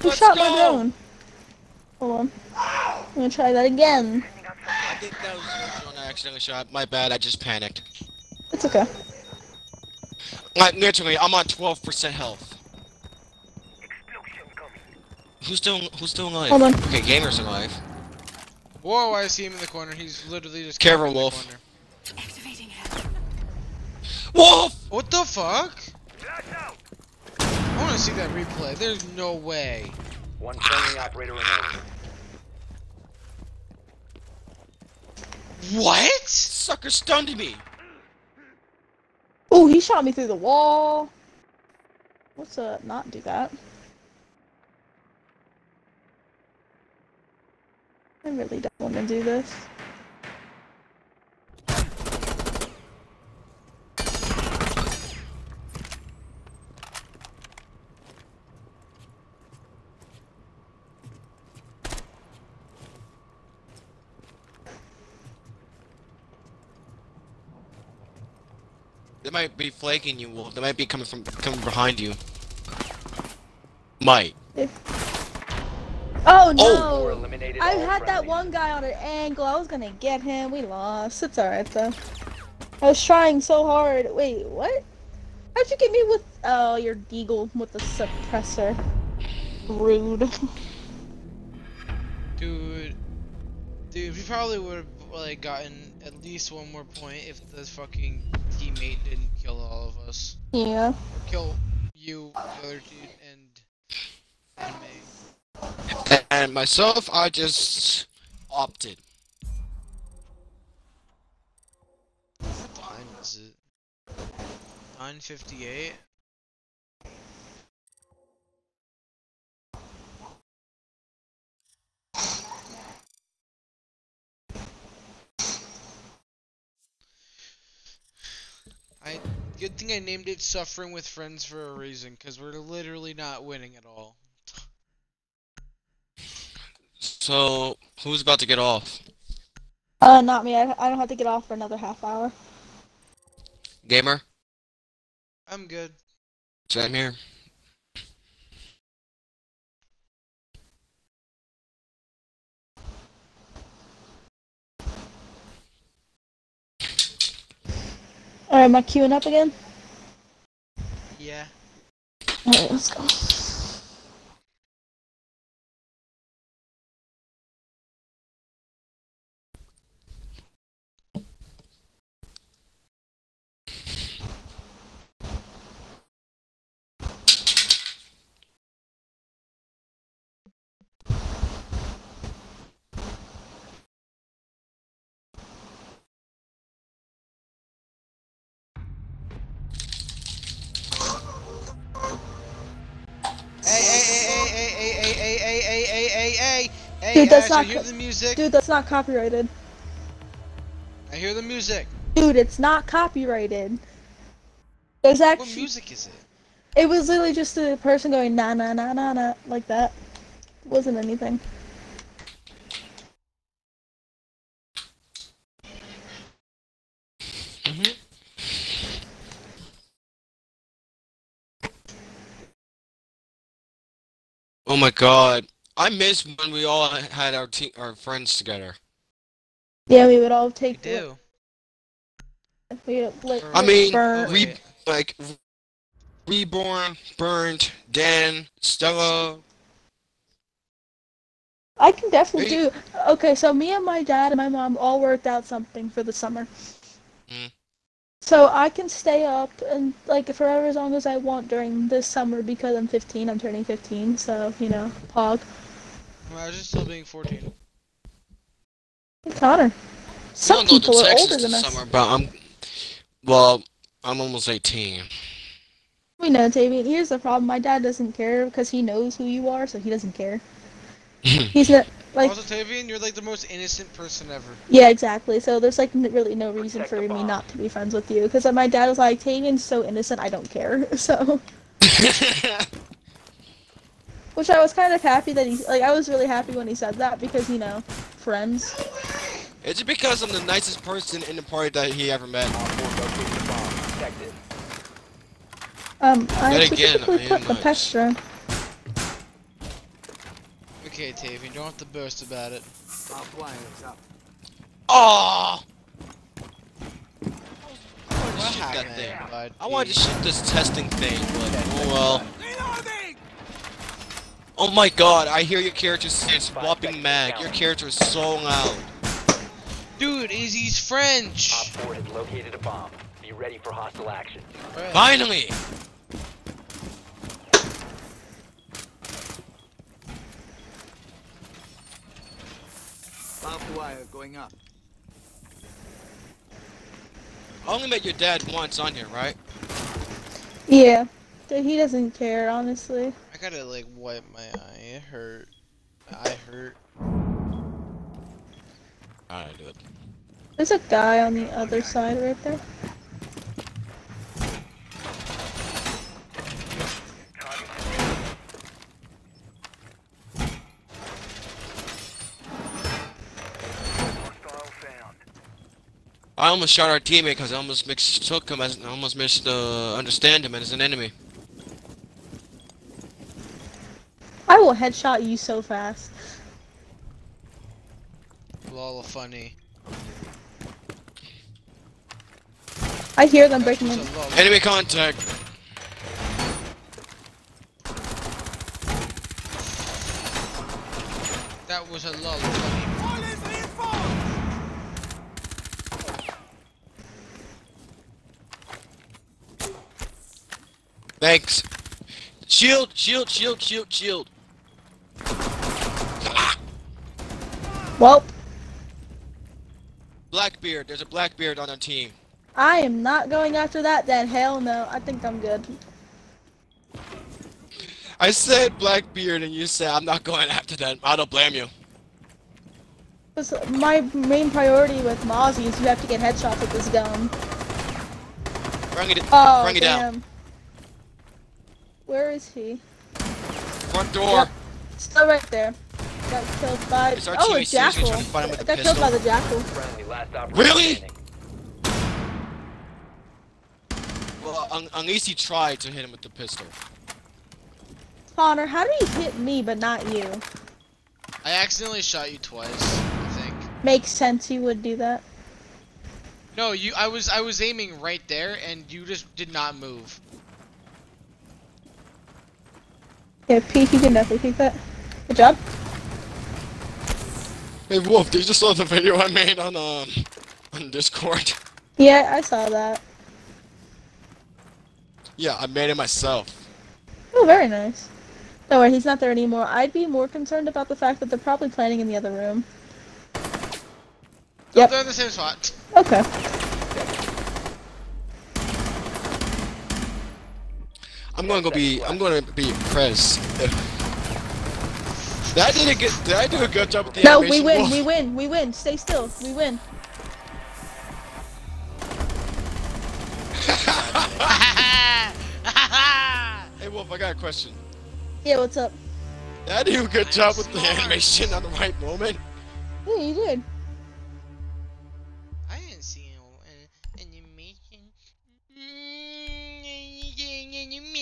[SPEAKER 1] Who
[SPEAKER 4] Let's
[SPEAKER 1] shot my drone? Hold on. I'm gonna try that again.
[SPEAKER 4] I think that was the drone I accidentally shot. My bad, I just panicked.
[SPEAKER 1] It's okay.
[SPEAKER 4] Like, literally, I'm on 12% health. Who's still who's still alive?
[SPEAKER 1] Hold on.
[SPEAKER 4] Okay, gamer's alive.
[SPEAKER 2] Whoa, I see him in the corner. He's literally just
[SPEAKER 4] Careful,
[SPEAKER 2] camping the
[SPEAKER 4] Wolf.
[SPEAKER 6] Activating head.
[SPEAKER 4] Wolf!
[SPEAKER 2] What the fuck? I want to see that replay. There's no way.
[SPEAKER 5] One friendly operator remaining.
[SPEAKER 2] What?
[SPEAKER 4] Sucker stunned me.
[SPEAKER 1] Oh, he shot me through the wall. Let's uh not do that. I really don't want to do this.
[SPEAKER 4] They might be flanking you, Wolf. They might be coming from coming behind you. Might.
[SPEAKER 1] Oh
[SPEAKER 5] Four
[SPEAKER 1] no! Oh!
[SPEAKER 5] eliminated.
[SPEAKER 1] I
[SPEAKER 5] all
[SPEAKER 1] had that one guy on an angle. I was gonna get him. We lost. It's alright though. I was trying so hard. Wait, what? How'd you get me with? Oh, your deagle with the suppressor. Rude.
[SPEAKER 2] Dude. Dude, we probably would have like gotten at least one more point if the fucking teammate didn't kill all of us.
[SPEAKER 1] yeah.
[SPEAKER 2] Kill you, the other dude, and and me.
[SPEAKER 4] And myself, I just opted.
[SPEAKER 2] What time is it? 9:58. I good thing I named it "Suffering with Friends" for a reason, because we're literally not winning at all.
[SPEAKER 4] So, who's about to get off?
[SPEAKER 1] Uh, not me. I, I don't have to get off for another half hour.
[SPEAKER 4] Gamer?
[SPEAKER 2] I'm good.
[SPEAKER 4] Same here.
[SPEAKER 1] Alright, am I queuing up again?
[SPEAKER 2] Yeah.
[SPEAKER 1] Alright, let's go.
[SPEAKER 2] Hey,
[SPEAKER 1] Dude, that's
[SPEAKER 2] Ash, I
[SPEAKER 1] not
[SPEAKER 2] hear the music.
[SPEAKER 1] Dude, that's not copyrighted.
[SPEAKER 2] I hear the music.
[SPEAKER 1] Dude, it's not copyrighted. There's
[SPEAKER 2] What music is it?
[SPEAKER 1] It was literally just a person going na na na na na like that. It wasn't anything. Mm-hmm.
[SPEAKER 4] Oh my god. I miss when we all had our te- our friends together.
[SPEAKER 1] Yeah, we would all take. the-
[SPEAKER 2] do.
[SPEAKER 1] We would lit,
[SPEAKER 4] I mean,
[SPEAKER 1] burn.
[SPEAKER 4] we like Reborn, Burned, Dan, Stella.
[SPEAKER 1] I can definitely
[SPEAKER 4] Hey.
[SPEAKER 1] do. Okay, so me and my dad and my mom all worked out something for the summer.
[SPEAKER 4] Mm.
[SPEAKER 1] So I can stay up and like forever as long as I want during this summer because I'm 15. I'm turning 15, so you know, pog.
[SPEAKER 2] Imagine still being 14.
[SPEAKER 1] It's hotter. Some
[SPEAKER 4] I'm gonna
[SPEAKER 1] people are
[SPEAKER 4] Texas
[SPEAKER 1] older than us.
[SPEAKER 4] summer, but I'm well, I'm almost 18.
[SPEAKER 1] We know, Tavian. Here's the problem. My dad doesn't care because he knows who you are, so he doesn't care. He's not. Like,
[SPEAKER 2] also, Tavian, you're like the most innocent person ever.
[SPEAKER 1] yeah, exactly. So there's like really no reason
[SPEAKER 5] Protect
[SPEAKER 1] for me
[SPEAKER 5] bomb.
[SPEAKER 1] not to be friends with you. Because uh, my dad was like, Tavian's so innocent, I don't care. So, which I was kind of happy that he, like, I was really happy when he said that because you know, friends.
[SPEAKER 4] It's it because I'm the nicest person in the party that he ever met?
[SPEAKER 5] Op 4 located the bomb. Protect it.
[SPEAKER 1] Um, I
[SPEAKER 4] Yet again,
[SPEAKER 1] specifically
[SPEAKER 4] I
[SPEAKER 1] put the
[SPEAKER 4] nice.
[SPEAKER 1] Pestra.
[SPEAKER 2] Okay, Tavian, don't have to boast about it.
[SPEAKER 4] Oh!
[SPEAKER 2] What
[SPEAKER 4] Shoot that thing.
[SPEAKER 2] bud?
[SPEAKER 4] I wanted to shoot this testing thing, but oh well. Oh my god, I hear your character say swapping mag. Your character is so loud.
[SPEAKER 2] Dude, is he's French?
[SPEAKER 5] Op 4 has located a bomb. Be ready for hostile action.
[SPEAKER 2] Bruh.
[SPEAKER 4] Finally!
[SPEAKER 7] Barbed wire going up.
[SPEAKER 4] I only met your dad once on here, right?
[SPEAKER 1] Yeah, Dude, he doesn't care honestly.
[SPEAKER 2] I gotta like wipe my eye. It hurt. I hurt.
[SPEAKER 4] I do it.
[SPEAKER 1] There's a guy on the other side right there.
[SPEAKER 4] I almost shot our teammate because I almost mistook him as I almost missed uh, understand him as an enemy.
[SPEAKER 1] I will headshot you so fast.
[SPEAKER 2] Lol, funny.
[SPEAKER 1] I hear them breaking in.
[SPEAKER 4] Enemy contact.
[SPEAKER 2] That was a lol, funny.
[SPEAKER 4] Thanks. Shield, shield, shield, shield, shield.
[SPEAKER 1] Well,
[SPEAKER 4] Blackbeard, there's a Blackbeard on our team.
[SPEAKER 1] I am not going after that then. Hell no. I think I'm good.
[SPEAKER 4] I said Blackbeard and you said I'm not going after that. I don't blame you.
[SPEAKER 1] my main priority with Mozzie is you have to get headshots with this gun.
[SPEAKER 4] Bring it,
[SPEAKER 1] Oh,
[SPEAKER 4] bring it down.
[SPEAKER 1] damn. Where is he?
[SPEAKER 4] Front door.
[SPEAKER 1] Still right there. Got killed by.
[SPEAKER 4] Oh, is our
[SPEAKER 1] oh,
[SPEAKER 4] team
[SPEAKER 1] a jackal.
[SPEAKER 4] trying to fight him with a
[SPEAKER 1] Got killed by the jackal.
[SPEAKER 5] Friendly, last operator
[SPEAKER 4] Really? Well, un- unless he tried to hit him with the pistol.
[SPEAKER 1] Connor, how did he hit me but not you?
[SPEAKER 2] I accidentally shot you twice. I think.
[SPEAKER 1] Makes sense. You would do that.
[SPEAKER 2] No, you. I was. I was aiming right there, and you just did not move.
[SPEAKER 1] Yeah, Pete, you can definitely take that. Good job.
[SPEAKER 4] Hey Wolf, did you just saw the video I made on um on Discord?
[SPEAKER 1] Yeah, I saw that.
[SPEAKER 4] Yeah, I made it myself.
[SPEAKER 1] Oh, very nice. Don't worry, he's not there anymore. I'd be more concerned about the fact that they're probably planning in the other room.
[SPEAKER 2] No,
[SPEAKER 1] Yep.
[SPEAKER 2] they're in the same spot.
[SPEAKER 1] Okay.
[SPEAKER 4] I'm gonna go be. I'm gonna be impressed. Did I did a good? Did I do a good job with the animation.
[SPEAKER 1] No, we win,
[SPEAKER 4] Wolf?
[SPEAKER 1] we win, we win. Stay still, we win.
[SPEAKER 4] Hey Wolf, I got a question.
[SPEAKER 1] Yeah, what's up?
[SPEAKER 4] Did I do a good job with the animation on the right moment?
[SPEAKER 1] Yeah, you did.
[SPEAKER 2] I didn't see an animation.
[SPEAKER 4] Mm,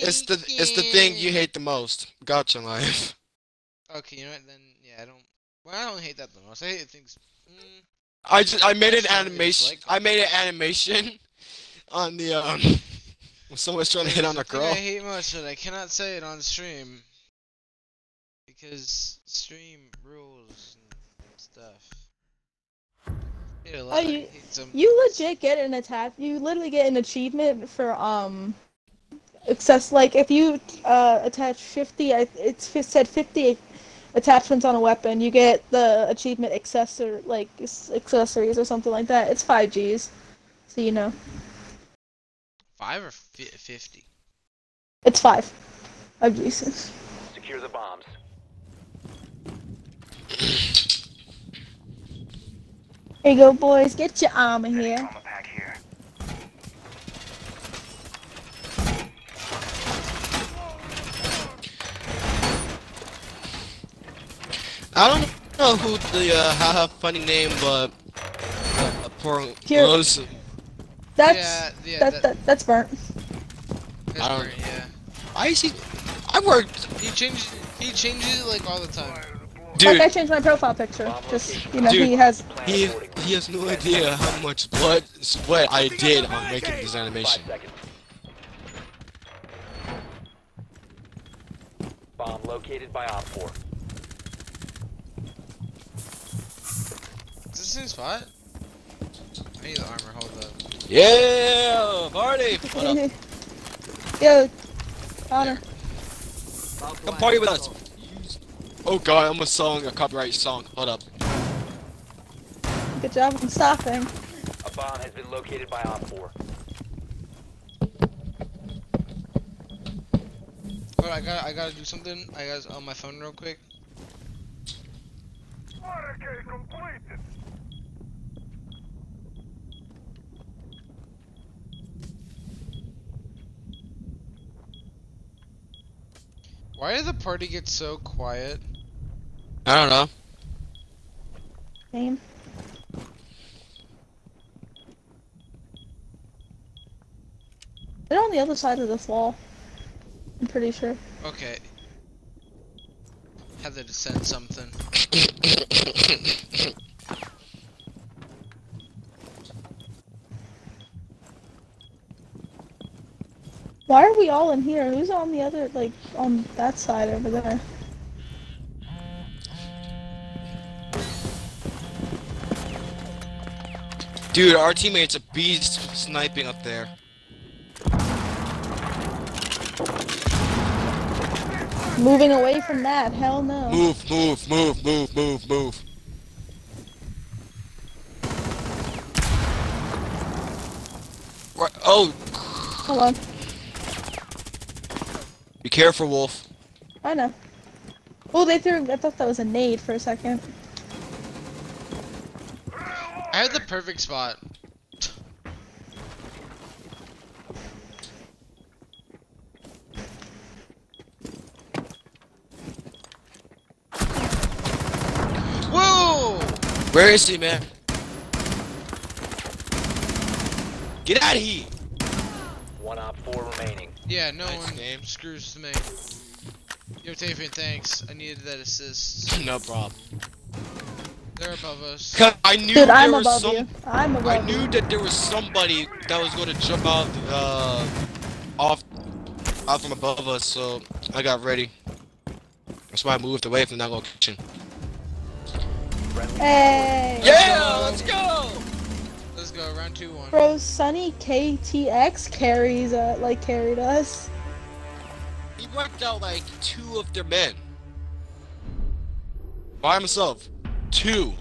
[SPEAKER 4] it's the it's the thing you hate the most. Gotcha, life.
[SPEAKER 2] Okay, you know what? Then yeah, I don't. Well, I don't hate that the most. I hate things. Mm,
[SPEAKER 4] I just I made an animation.
[SPEAKER 2] like-
[SPEAKER 4] I made an animation on the um when someone's trying to hit on a
[SPEAKER 2] the thing
[SPEAKER 4] girl.
[SPEAKER 2] I hate most, but I cannot say it on stream because stream rules and stuff.
[SPEAKER 1] Oh, you- You legit get an attack. You literally get an achievement for um, access. Like if you uh attach fifty, I it's it said fifty attachments on a weapon. You get the achievement accessor like accessories or something like that. It's five Gs, so you know.
[SPEAKER 2] Five or fifty?
[SPEAKER 1] It's five. Five Gs.
[SPEAKER 5] Secure the bombs.
[SPEAKER 1] Here you go, boys. Get your armor here.
[SPEAKER 4] I don't know who the uh, haha funny name, but uh, poor
[SPEAKER 1] Here.
[SPEAKER 4] was.
[SPEAKER 1] That's
[SPEAKER 2] yeah, yeah,
[SPEAKER 1] that,
[SPEAKER 2] that,
[SPEAKER 1] that, that's burnt.
[SPEAKER 2] that's
[SPEAKER 4] I don't-
[SPEAKER 2] burnt, yeah.
[SPEAKER 4] I see. I worked,
[SPEAKER 2] He changes. He changes it like all the time.
[SPEAKER 1] Like I changed my profile picture. Just you know,
[SPEAKER 4] Dude.
[SPEAKER 1] he has.
[SPEAKER 4] He he has no idea how much blood sweat I did on making this animation.
[SPEAKER 5] Bomb located by Op 4.
[SPEAKER 2] Is this the spot? I need the armor. Hold up.
[SPEAKER 4] Yeah, party. What up?
[SPEAKER 1] Yo, Connor.
[SPEAKER 4] Come party with us. Oh god, I almost sung a copyright song. Hold up.
[SPEAKER 1] Good job on stopping.
[SPEAKER 5] A bomb has been located by Op 4.
[SPEAKER 2] Oh, I got. I gotta do something. I got on my phone real quick. Why did the party get so quiet?
[SPEAKER 4] I don't know.
[SPEAKER 1] Name. They're on the other side of this wall. I'm pretty sure.
[SPEAKER 2] Okay. Had to send something.
[SPEAKER 1] Why are we all in here? Who's on the other, like, on that side over there?
[SPEAKER 4] Dude, our teammate's a beast sniping up there.
[SPEAKER 1] Moving away from that, hell no.
[SPEAKER 4] Move, move, move, move, move, move. Right, oh,
[SPEAKER 1] Hold on.
[SPEAKER 4] Be careful, Wolf.
[SPEAKER 1] I know. Oh, they threw. I thought that was a nade for a second.
[SPEAKER 2] I had the perfect spot. Whoa!
[SPEAKER 4] Where is he, man? Get out of here!
[SPEAKER 5] One Op 4 remaining.
[SPEAKER 2] Yeah, no
[SPEAKER 4] Nice
[SPEAKER 2] one
[SPEAKER 4] game.
[SPEAKER 2] screws to me. Yo, Tavian, thanks. I needed that assist.
[SPEAKER 4] no problem.
[SPEAKER 2] They're above us.
[SPEAKER 4] I knew
[SPEAKER 1] Dude,
[SPEAKER 4] there
[SPEAKER 1] I'm
[SPEAKER 4] was
[SPEAKER 1] above
[SPEAKER 4] some.
[SPEAKER 1] you. I'm above
[SPEAKER 4] I
[SPEAKER 1] you.
[SPEAKER 4] knew that there was somebody that was going to jump out, uh, off, out from above us, so I got ready. That's why I moved away from that location.
[SPEAKER 5] Friendly
[SPEAKER 1] Hey.
[SPEAKER 4] Yeah, let's go!
[SPEAKER 2] Let's go, round two, one.
[SPEAKER 1] Bro, Sunny KTX carries, uh, like carried us.
[SPEAKER 4] He wiped out like two of their men. By himself. Two.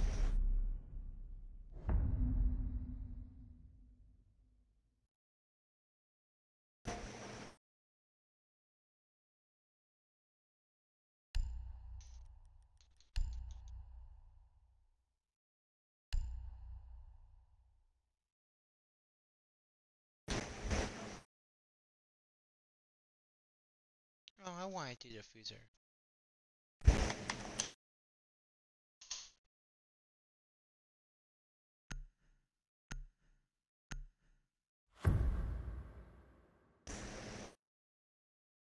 [SPEAKER 2] I wanted to defuse her.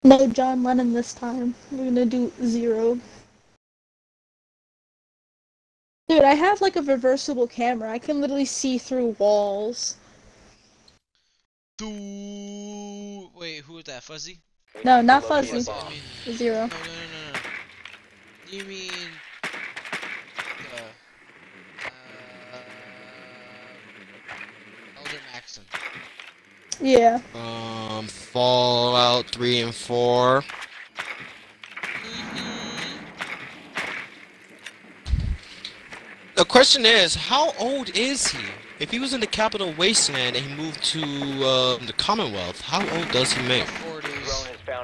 [SPEAKER 1] No John Lennon this time. We're gonna do zero. Dude, I have like a reversible camera. I can literally see through walls.
[SPEAKER 2] Do wait, who was that? Fuzzy?
[SPEAKER 1] No, not fuzzy.
[SPEAKER 5] a
[SPEAKER 2] I
[SPEAKER 5] bomb.
[SPEAKER 2] mean,
[SPEAKER 1] Zero.
[SPEAKER 2] no, no, no, no, no. You mean the uh, Elder Maxson?
[SPEAKER 1] Yeah.
[SPEAKER 4] Um, Fallout 3 and 4.
[SPEAKER 2] Mm-hmm.
[SPEAKER 4] The question is, how old is he? If he was in the capital wasteland and he moved to uh, the Commonwealth, how old does he make?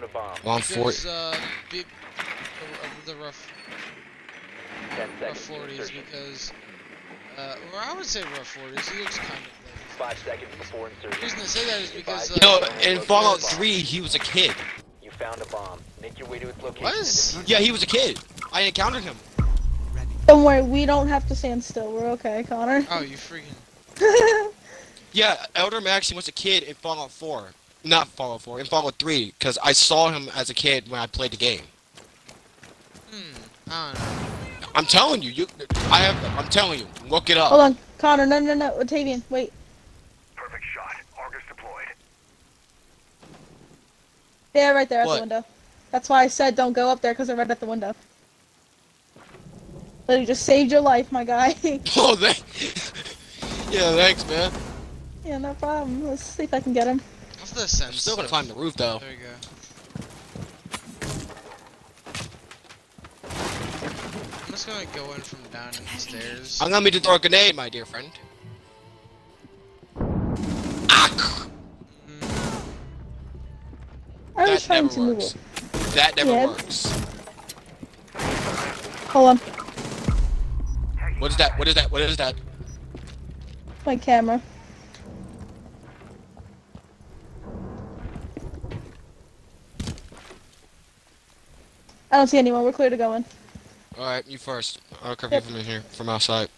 [SPEAKER 2] Forties.
[SPEAKER 5] Found a bomb.
[SPEAKER 4] Well, I'm 40.
[SPEAKER 2] Because, uh, be, the, the rough,
[SPEAKER 5] 10
[SPEAKER 2] rough
[SPEAKER 5] seconds. to
[SPEAKER 2] forties because Uh, or I would say rough 40s. He looks kind of like.
[SPEAKER 5] Five seconds before
[SPEAKER 2] The
[SPEAKER 5] insertion.
[SPEAKER 2] reason I say that is because. Uh,
[SPEAKER 4] No, in Fallout 3, he was a kid.
[SPEAKER 5] You found a bomb. Make your way to its location.
[SPEAKER 2] What?
[SPEAKER 4] Yeah, he was a kid. I encountered him.
[SPEAKER 1] Don't worry, we don't have to stand still. We're okay, Connor.
[SPEAKER 2] Oh, you freaking.
[SPEAKER 4] Yeah, Elder Maxson was a kid in Fallout 4. Not Fallout 4, in Fallout 3, because I saw him as a kid when I played the game.
[SPEAKER 2] Hmm. I don't know.
[SPEAKER 4] I'm telling you, you, I have, I'm telling you, look it up.
[SPEAKER 1] Hold on, Connor. No, no, no. Otavian, wait.
[SPEAKER 7] Perfect shot. Argus deployed.
[SPEAKER 1] Yeah, right there at
[SPEAKER 4] What?
[SPEAKER 1] the window. That's why I said don't go up there because they're right at the window. But he just saved your life, my guy.
[SPEAKER 4] Oh, thank, yeah, thanks, man.
[SPEAKER 1] yeah, no problem. Let's see if I can get him.
[SPEAKER 2] What's the sense?
[SPEAKER 4] I'm still gonna climb the roof, though.
[SPEAKER 2] There you go. I'm just gonna go in from down the stairs.
[SPEAKER 4] I'm gonna need to throw a grenade, my dear friend. Ah!
[SPEAKER 2] Mm,
[SPEAKER 1] I was
[SPEAKER 4] That
[SPEAKER 1] trying
[SPEAKER 4] never
[SPEAKER 1] to
[SPEAKER 4] works.
[SPEAKER 1] move.
[SPEAKER 4] That never
[SPEAKER 1] Yeah.
[SPEAKER 4] works.
[SPEAKER 1] Hold on,
[SPEAKER 4] What is that? What is that? What is that?
[SPEAKER 1] my camera. I don't see anyone. We're clear to go in.
[SPEAKER 4] Alright, you first. I'll cover
[SPEAKER 1] Yep.
[SPEAKER 4] you from in here, from outside.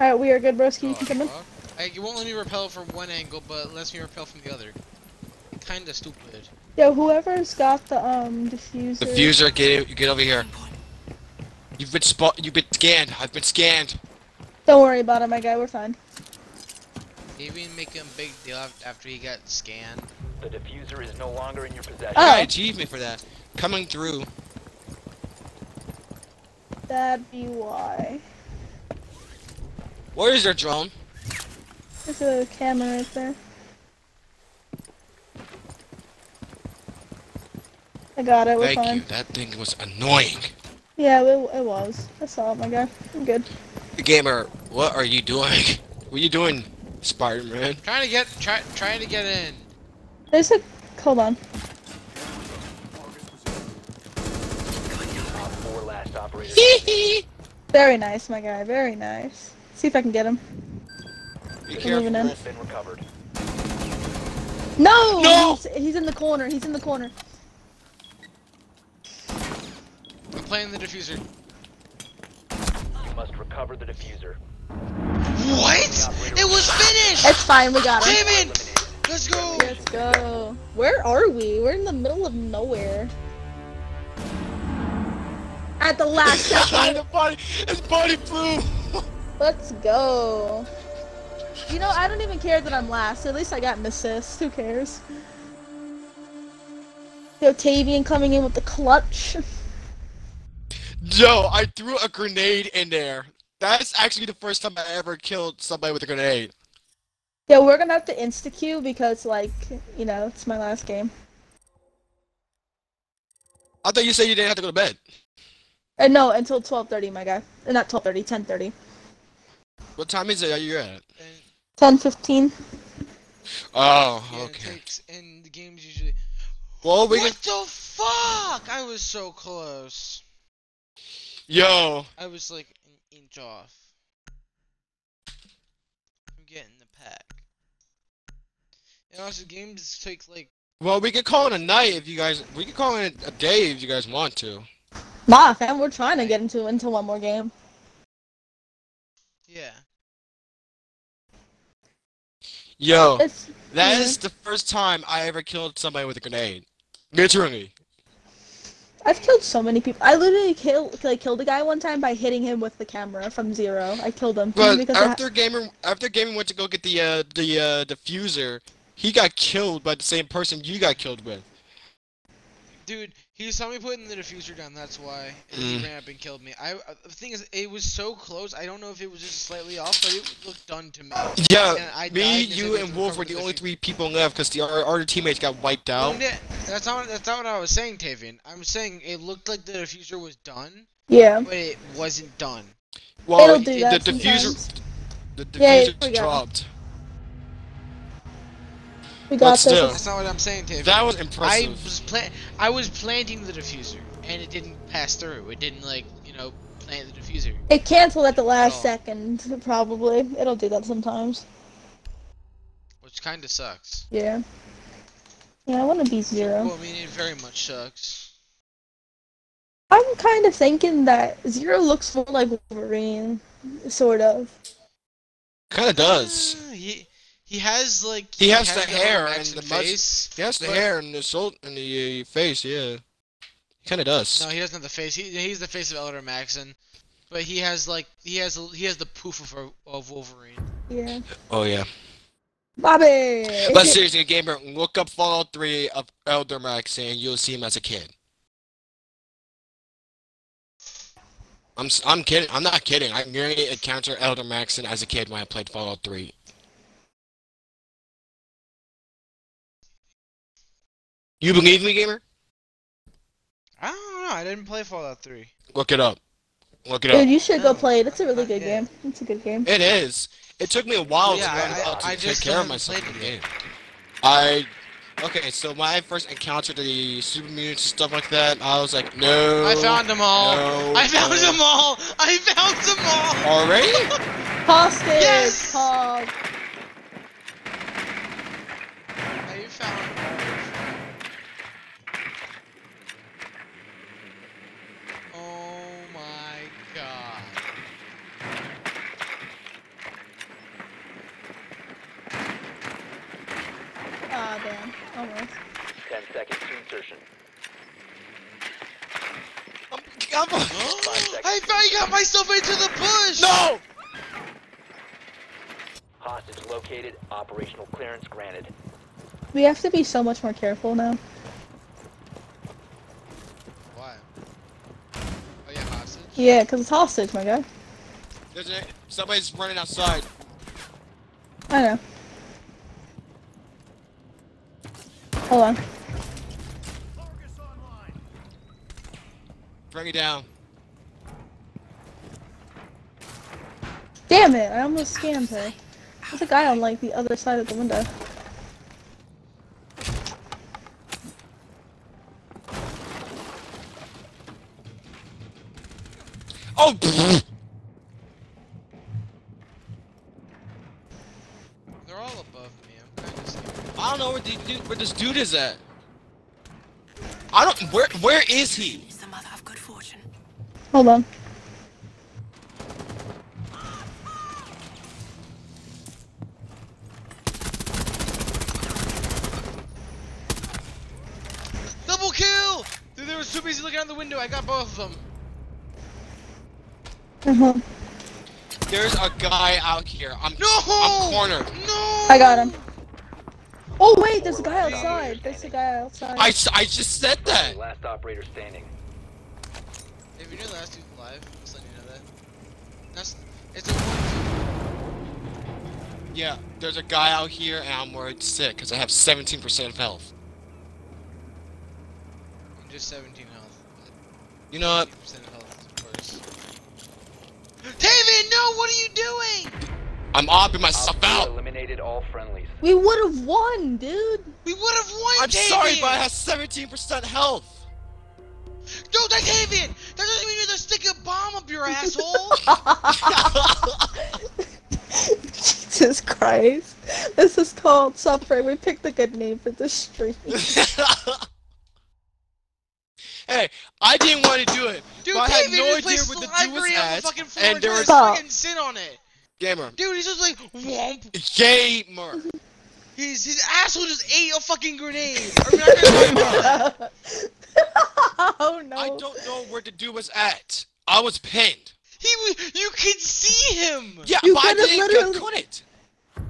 [SPEAKER 1] All right, we are good, broski. You
[SPEAKER 2] oh,
[SPEAKER 1] can come in.
[SPEAKER 2] fuck. Like, it won't let me repel from one angle, but lets me repel from the other. Kinda stupid.
[SPEAKER 1] Yo, whoever's got the um diffuser.
[SPEAKER 4] Diffuser, get get over here. You've been spot. You've been scanned. I've been scanned.
[SPEAKER 1] Don't worry about it, my guy. We're fine.
[SPEAKER 2] He even making a big deal after he got scanned.
[SPEAKER 5] The diffuser is no longer in your possession.
[SPEAKER 1] Oh.
[SPEAKER 4] I got achievement for that. Coming through.
[SPEAKER 1] That'd be why.
[SPEAKER 4] Where is their drone?
[SPEAKER 1] There's a camera right there. I got it. We're
[SPEAKER 4] Thank
[SPEAKER 1] fine.
[SPEAKER 4] you. That thing was annoying.
[SPEAKER 1] Yeah, it, it was. I saw it, my guy. I'm good.
[SPEAKER 4] Gamer, what are you doing? What are you doing, Spider-Man?
[SPEAKER 2] Trying to get, try, trying to get in.
[SPEAKER 1] There's a. Hold on.
[SPEAKER 5] Op four.
[SPEAKER 1] Very nice, my guy. Very nice. See if I can get him.
[SPEAKER 4] Be careful.
[SPEAKER 1] in.
[SPEAKER 5] Been recovered.
[SPEAKER 1] No!
[SPEAKER 4] No!
[SPEAKER 1] He's, he's in the corner. He's in the corner.
[SPEAKER 2] I'm playing the diffuser.
[SPEAKER 5] You must recover the diffuser.
[SPEAKER 2] What? It was finished!
[SPEAKER 1] It's fine. We got him.
[SPEAKER 2] Damn it! Let's go!
[SPEAKER 1] Let's go. Where are we? We're in the middle of nowhere. At the last second.
[SPEAKER 4] the body, his body flew.
[SPEAKER 1] Let's go. You know, I don't even care that I'm last. At least I got an assist. Who cares? The Octavian coming in with the clutch.
[SPEAKER 4] Yo, I threw a grenade in there. That's actually the first time I ever killed somebody with a grenade.
[SPEAKER 1] Yeah, we're gonna have to insta queue because, like, you know, it's my last game.
[SPEAKER 4] I thought you said you didn't have to go to bed.
[SPEAKER 1] Uh, no, until 12:30, my guy. Uh, not 12:30, 10:30.
[SPEAKER 4] What time is it? Are you at?
[SPEAKER 1] 10:15.
[SPEAKER 4] Oh,
[SPEAKER 2] yeah,
[SPEAKER 4] okay.
[SPEAKER 2] takes, and the game's usually.
[SPEAKER 4] Well, we can.
[SPEAKER 2] What the fuck? I was so close.
[SPEAKER 4] Yo,
[SPEAKER 2] I was like an inch off. I'm getting the pack. And also, games take like.
[SPEAKER 4] well, we could call it a night if you guys. We can call it a day if you guys want to.
[SPEAKER 1] Nah, fam, we're trying to get into into one more game.
[SPEAKER 2] Yeah.
[SPEAKER 4] Yo,
[SPEAKER 1] It's
[SPEAKER 4] that
[SPEAKER 1] yeah.
[SPEAKER 4] is the first time I ever killed somebody with a grenade. Literally.
[SPEAKER 1] I've killed so many people. I literally killed like killed a guy one time by hitting him with the camera from zero. I killed him
[SPEAKER 4] But
[SPEAKER 1] because
[SPEAKER 4] after gamer, after gamer went to go get the uh, the uh, diffuser, he got killed by the same person you got killed with.
[SPEAKER 2] Dude, he saw me putting the diffuser down, that's why.
[SPEAKER 4] Mm.
[SPEAKER 2] he ran up and killed me. I, uh, the thing is, it was so close, I don't know if it was just slightly off, but it looked done to me.
[SPEAKER 4] Yeah,
[SPEAKER 2] And I
[SPEAKER 4] me,
[SPEAKER 2] because
[SPEAKER 4] you, and Wolf were the
[SPEAKER 2] the
[SPEAKER 4] only three people left because the our, our teammates got wiped out.
[SPEAKER 2] yeah, that's not, that's not what I was saying, Tavian. I'm saying it looked like the diffuser was done,
[SPEAKER 1] yeah.
[SPEAKER 2] but it wasn't done.
[SPEAKER 4] Well,
[SPEAKER 1] It'll do
[SPEAKER 4] the
[SPEAKER 1] that
[SPEAKER 4] diffuser, the diffuser
[SPEAKER 1] we got it.
[SPEAKER 4] dropped.
[SPEAKER 1] We got this.
[SPEAKER 4] still.
[SPEAKER 2] That's not what I'm saying, Tavian.
[SPEAKER 4] That was
[SPEAKER 2] I
[SPEAKER 4] impressive.
[SPEAKER 2] was pla- I was planting the diffuser, and it didn't pass through. It didn't like, you know, plant the diffuser.
[SPEAKER 1] It canceled at the last
[SPEAKER 2] Oh.
[SPEAKER 1] second, probably. It'll do that sometimes.
[SPEAKER 2] Which kind of sucks.
[SPEAKER 1] Yeah. Yeah, I want to be zero.
[SPEAKER 2] Well, I mean, it very much sucks.
[SPEAKER 1] I'm kind of thinking that Zero looks more like Wolverine, sort of.
[SPEAKER 4] Kind of does.
[SPEAKER 2] Uh, he he has like
[SPEAKER 4] He has the
[SPEAKER 2] Elder
[SPEAKER 4] hair and the mus-
[SPEAKER 2] face.
[SPEAKER 4] He has the
[SPEAKER 2] But-
[SPEAKER 4] hair and the soul and the uh, face. Yeah. He kind of does.
[SPEAKER 2] No, he doesn't have the face. He he's the face of Elder Maxson, but he has like he has he has the poof of of Wolverine.
[SPEAKER 1] Yeah.
[SPEAKER 4] Oh yeah.
[SPEAKER 1] Bobby.
[SPEAKER 4] But seriously, gamer, look up Fallout 3 of Elder Maxson you'll see him as a kid. I'm s- I'm kidding. I'm not kidding. I nearly encountered Elder Maxson as a kid when I played Fallout 3. You believe me, gamer?
[SPEAKER 2] I don't know. I didn't play Fallout 3.
[SPEAKER 4] Look it up. Look it up.
[SPEAKER 1] Dude, you should go play it. It's a really good
[SPEAKER 2] yet.
[SPEAKER 1] game. It's a good game.
[SPEAKER 4] It is. It took me a while
[SPEAKER 2] Yeah,
[SPEAKER 4] to learn
[SPEAKER 2] I-
[SPEAKER 4] how
[SPEAKER 2] I-
[SPEAKER 4] to
[SPEAKER 2] I
[SPEAKER 4] take care of myself in the game. I okay. So when I first encountered the super mutants and stuff like that, I was like, no.
[SPEAKER 2] I found them all.
[SPEAKER 4] no,
[SPEAKER 2] I found
[SPEAKER 4] no.
[SPEAKER 2] them all. I found them all.
[SPEAKER 4] Already?
[SPEAKER 1] Hostage!
[SPEAKER 2] Yes!
[SPEAKER 1] Hog.
[SPEAKER 2] I found Oh my god.
[SPEAKER 1] Ah, damn. Almost.
[SPEAKER 5] 10 seconds to insertion.
[SPEAKER 4] I'm, I'm.
[SPEAKER 2] I finally got myself into the bush.
[SPEAKER 4] no!
[SPEAKER 5] Hostage located. Operational clearance granted.
[SPEAKER 1] We have to be so much more careful now.
[SPEAKER 2] Why? Oh yeah, hostage.
[SPEAKER 1] Yeah, because it's hostage, my guy.
[SPEAKER 4] There's a, somebody's running outside.
[SPEAKER 1] I know. Hold on.
[SPEAKER 4] Bring it down.
[SPEAKER 1] Damn it, I almost scammed her. There's a guy on like the other side of the window.
[SPEAKER 4] Oh! pfft.
[SPEAKER 2] They're all above me. I'm kind of scared.
[SPEAKER 4] I don't know where, the, dude- where this dude is at. I don't. Where Where is he?
[SPEAKER 1] Hold on.
[SPEAKER 2] Double kill! Dude, they were too busy looking out the window. I got both of them.
[SPEAKER 1] Uh-huh.
[SPEAKER 4] There's a guy out here. I'm.
[SPEAKER 2] No!
[SPEAKER 4] I'm cornered.
[SPEAKER 2] No!
[SPEAKER 1] I got him. Oh wait, there's a guy outside. There's a guy outside.
[SPEAKER 4] I, I just said that.
[SPEAKER 5] Last operator standing.
[SPEAKER 2] If you're the last dude alive, just let you know that. That's it's a one.
[SPEAKER 4] Yeah, there's a guy out here, and I'm worried sick because I have 17% of health.
[SPEAKER 2] and Just 17 health.
[SPEAKER 4] You know what?
[SPEAKER 2] 17% health, of course. David, no! What are you doing?
[SPEAKER 4] I'm opping myself
[SPEAKER 5] Op
[SPEAKER 4] out.
[SPEAKER 5] eliminated all friendlies.
[SPEAKER 1] we would have won, dude.
[SPEAKER 2] We would have won,
[SPEAKER 4] I'm
[SPEAKER 2] David!
[SPEAKER 4] sorry, but I have 17% health.
[SPEAKER 2] No, that David! That doesn't mean you're gonna stick a bomb up your asshole!
[SPEAKER 1] Jesus Christ. This is called suffering. We picked a good name for this stream.
[SPEAKER 4] hey, I didn't want to do it.
[SPEAKER 2] Dude,
[SPEAKER 4] I had no idea
[SPEAKER 2] placed
[SPEAKER 4] where
[SPEAKER 2] the
[SPEAKER 4] the dude was
[SPEAKER 2] library on the
[SPEAKER 4] at,
[SPEAKER 2] fucking floor
[SPEAKER 4] and
[SPEAKER 2] and
[SPEAKER 4] there was
[SPEAKER 2] to fucking sin on it.
[SPEAKER 4] gamer.
[SPEAKER 2] Dude, he's just like, whomp.
[SPEAKER 4] Gamer.
[SPEAKER 2] His, his asshole just ate a fucking grenade. Are we not gonna talk about that?
[SPEAKER 1] oh no.
[SPEAKER 4] I don't know where the dude was at. I was pinned.
[SPEAKER 2] He, wa- you could see him.
[SPEAKER 4] Yeah,
[SPEAKER 1] You
[SPEAKER 4] but I
[SPEAKER 1] could've
[SPEAKER 4] didn't
[SPEAKER 1] literally-
[SPEAKER 4] couldn't.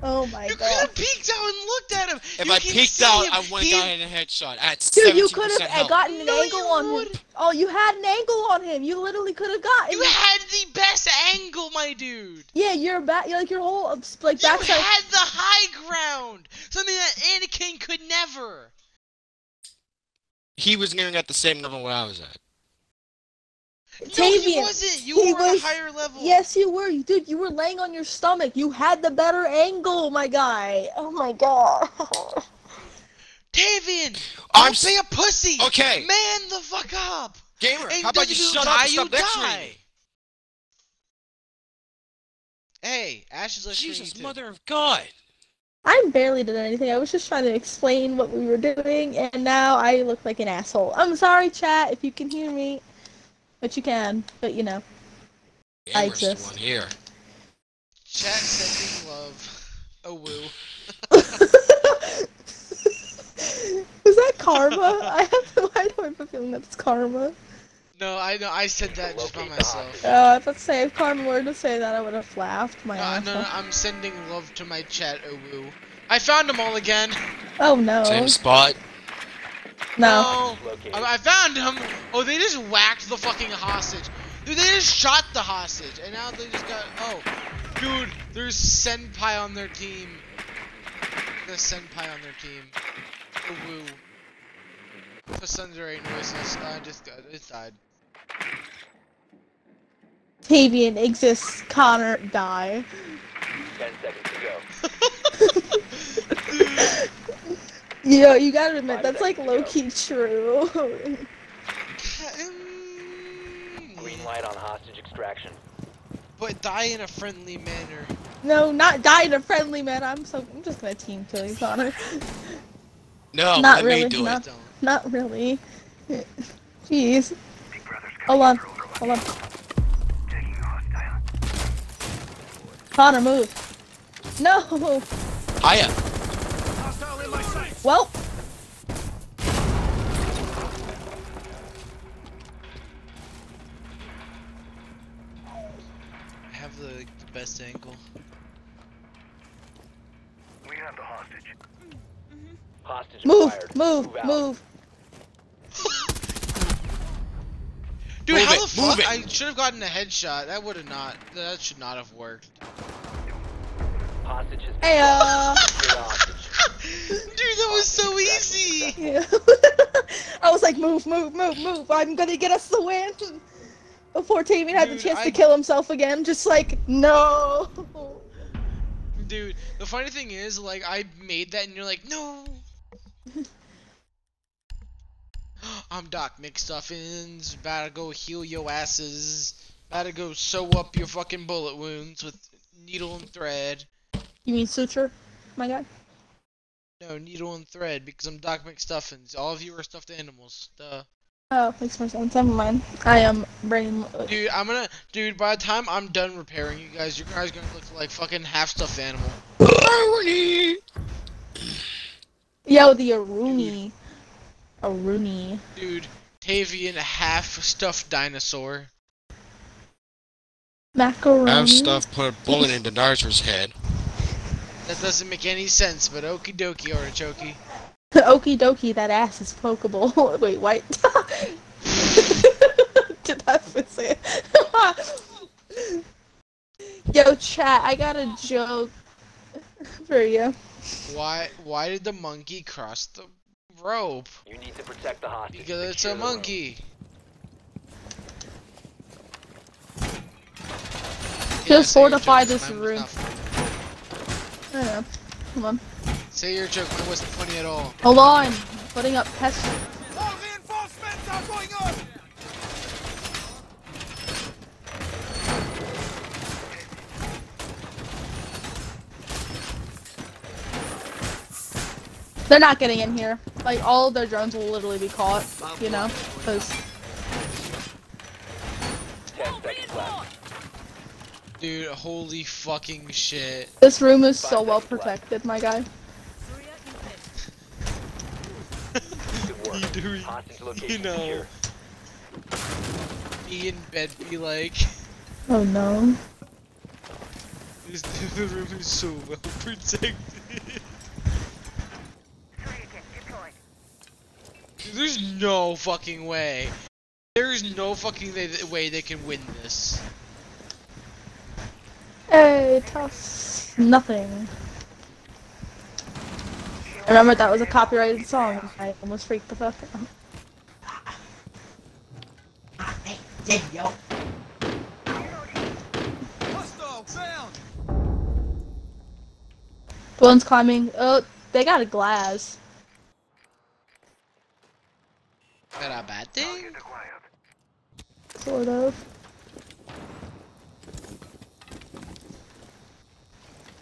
[SPEAKER 1] Oh my god.
[SPEAKER 2] You could
[SPEAKER 1] god.
[SPEAKER 2] have peeked out and looked at him.
[SPEAKER 4] If
[SPEAKER 2] you
[SPEAKER 4] I peeked out,
[SPEAKER 2] him.
[SPEAKER 4] I would
[SPEAKER 2] He-
[SPEAKER 4] have gotten a headshot at 17%
[SPEAKER 1] Dude, you could have gotten an
[SPEAKER 2] No,
[SPEAKER 1] angle
[SPEAKER 2] you
[SPEAKER 1] on him. Oh, you had an angle on him. You literally could have gotten.
[SPEAKER 2] You had the best angle, my dude.
[SPEAKER 1] yeah, your back, like your whole uh, like
[SPEAKER 2] You
[SPEAKER 1] backside.
[SPEAKER 2] had the high ground. Something that Anakin could never.
[SPEAKER 4] He was nearing at the same level where I was at.
[SPEAKER 2] No, he
[SPEAKER 1] Tavian,
[SPEAKER 2] wasn't. You
[SPEAKER 1] he
[SPEAKER 2] were at
[SPEAKER 1] was-
[SPEAKER 2] a higher level.
[SPEAKER 1] Yes, you were, dude. You were laying on your stomach. You had the better angle, my guy. Oh my god.
[SPEAKER 2] Tavian,
[SPEAKER 4] I'm
[SPEAKER 2] don't
[SPEAKER 4] s-
[SPEAKER 2] be a pussy.
[SPEAKER 4] Okay.
[SPEAKER 2] Man the fuck up.
[SPEAKER 4] Gamer,
[SPEAKER 2] And
[SPEAKER 4] how about you
[SPEAKER 2] if
[SPEAKER 4] shut
[SPEAKER 2] die,
[SPEAKER 4] up and
[SPEAKER 2] you
[SPEAKER 4] stop lecturing
[SPEAKER 2] die.
[SPEAKER 4] me?
[SPEAKER 2] Hey, Ash is listening
[SPEAKER 4] Jesus,
[SPEAKER 2] too.
[SPEAKER 4] mother of God.
[SPEAKER 1] I barely did anything. I was just trying to explain what we were doing, and now I look like an asshole. I'm sorry, chat, if you can hear me. But you can. But you know. I exist.
[SPEAKER 4] one here.
[SPEAKER 2] Chat sending love. Oh woo.
[SPEAKER 1] Was that karma? I have. Why do I have a feeling that's karma?
[SPEAKER 2] No, I know. I said that just by myself.
[SPEAKER 1] Oh, I thought to say if karma were to say that, I would have laughed my
[SPEAKER 2] No,
[SPEAKER 1] ass
[SPEAKER 2] no, no,
[SPEAKER 1] off.
[SPEAKER 2] I'm sending love to my chat. Oh woo. I found them all again.
[SPEAKER 1] Oh no.
[SPEAKER 4] Same spot.
[SPEAKER 1] No.
[SPEAKER 5] Located.
[SPEAKER 2] I, I found him. Oh, they just whacked the fucking hostage. Dude, they just shot the hostage, and now they just got. Oh, dude, there's senpai on their team. There's senpai on their team. Oh woo. The thunder ain't noises. I just got it died.
[SPEAKER 1] Tavian exists. Connor die.
[SPEAKER 5] Ten seconds to go.
[SPEAKER 1] You know, you gotta admit that's like low key true.
[SPEAKER 5] Green light on hostage extraction.
[SPEAKER 2] But die in a friendly manner.
[SPEAKER 1] no, not die in a friendly manner. I'm so. I'm just gonna team kill you, Connor.
[SPEAKER 4] No,
[SPEAKER 1] Not
[SPEAKER 4] let
[SPEAKER 1] really,
[SPEAKER 4] me do
[SPEAKER 1] not-
[SPEAKER 4] it.
[SPEAKER 2] Don't.
[SPEAKER 1] Really. Jeez. Hold on. Hold on. Connor, move. No.
[SPEAKER 4] Hiya.
[SPEAKER 1] Well.
[SPEAKER 2] I have the, the best angle.
[SPEAKER 7] We have the hostage.
[SPEAKER 5] Hostage
[SPEAKER 1] Move.
[SPEAKER 5] acquired.
[SPEAKER 1] Move.
[SPEAKER 5] out.
[SPEAKER 1] Move.
[SPEAKER 2] Dude,
[SPEAKER 4] Move
[SPEAKER 2] how
[SPEAKER 4] it,
[SPEAKER 2] the
[SPEAKER 4] move
[SPEAKER 2] fuck?
[SPEAKER 4] it.
[SPEAKER 2] I should have gotten a headshot. That would have not. That should not have worked.
[SPEAKER 5] Hostage is
[SPEAKER 1] Hey, uh.
[SPEAKER 5] Secure the hostage.
[SPEAKER 2] Dude, that was so easy.
[SPEAKER 1] Yeah. I was like, move, move, move, move. I'm gonna get us the win. Before Tavian had the chance
[SPEAKER 2] I-
[SPEAKER 1] to kill himself again, just like, no.
[SPEAKER 2] Dude, the funny thing is, like, I made that and you're like, no. I'm Doc McStuffins. About to go heal your asses. About to go sew up your fucking bullet wounds with needle and thread.
[SPEAKER 1] You mean suture, my guy?
[SPEAKER 2] No, needle and thread because I'm Doc McStuffins. All of you are stuffed animals. Duh.
[SPEAKER 1] Oh, makes more sense. Never mind. I am brain.
[SPEAKER 2] Dude, I'm gonna. Dude, by the time I'm done repairing you guys, you guys gonna look like fucking half stuffed animal.
[SPEAKER 1] Yo, the Aruni. Aruni.
[SPEAKER 2] Dude, Tavian a half stuffed dinosaur.
[SPEAKER 1] Macaroni.
[SPEAKER 4] I have stuff put a bullet into Narzer's head.
[SPEAKER 2] That doesn't make any sense, but okie dokie, artichoke.
[SPEAKER 1] Okie dokie, that ass is pokeable. Wait, what? Did that fit say it? Yo, chat, I got a joke for you.
[SPEAKER 2] Why? Why did the monkey cross the rope?
[SPEAKER 5] You need to protect the hostage.
[SPEAKER 2] Because it's a
[SPEAKER 5] the room.
[SPEAKER 2] monkey.
[SPEAKER 1] Just
[SPEAKER 2] say
[SPEAKER 1] fortify this
[SPEAKER 2] mine
[SPEAKER 1] room.
[SPEAKER 2] Not funny.
[SPEAKER 1] I don't know. Come on.
[SPEAKER 2] Say your joke, mine wasn't funny at all.
[SPEAKER 1] Hold on. Putting up pest. Reinforcements are going on. They're not getting in here. Like, all their drones will literally be caught, you know? Because
[SPEAKER 5] Ten seconds left.
[SPEAKER 2] Dude, holy fucking shit.
[SPEAKER 1] this room is so well protected, my guy.
[SPEAKER 5] Good work.
[SPEAKER 2] Dude, you know.
[SPEAKER 5] secure.
[SPEAKER 2] Me in bed be like,
[SPEAKER 1] Oh no.
[SPEAKER 2] this the room is so well protected. Dude, There's no fucking way. There is no fucking way- way they can win this.
[SPEAKER 1] Hey, toss nothing. I remember that was a copyrighted song. I almost freaked the fuck out. The one's climbing. Oh, they got a glass.
[SPEAKER 2] Is that a bad thing?
[SPEAKER 1] Sort of.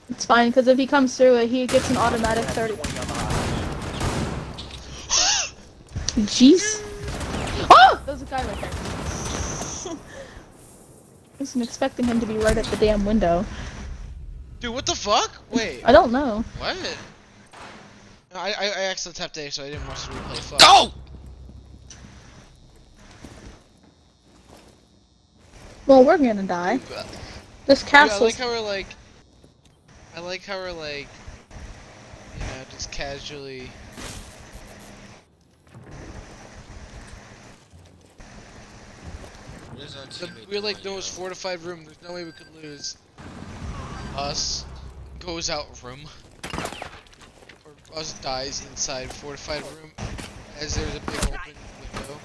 [SPEAKER 1] It's fine, because if he comes through it, he gets an automatic 30. Jeez. Oh! There's a guy right there. I wasn't expecting him to be right at the damn window.
[SPEAKER 2] Dude, what the fuck? Wait,
[SPEAKER 1] I don't know.
[SPEAKER 2] what? No, I, I, I accidentally tapped A, so I didn't watch the replay. Fuck.
[SPEAKER 4] Go!
[SPEAKER 1] Well, we're gonna die.
[SPEAKER 2] Dude,
[SPEAKER 1] This
[SPEAKER 2] I
[SPEAKER 1] castle's
[SPEAKER 2] like how we're like. I like how we're like. You know, just casually. The, we're like those fortified room. There's no way we could lose. Us goes out room, or us dies inside fortified room, as there's a big open window.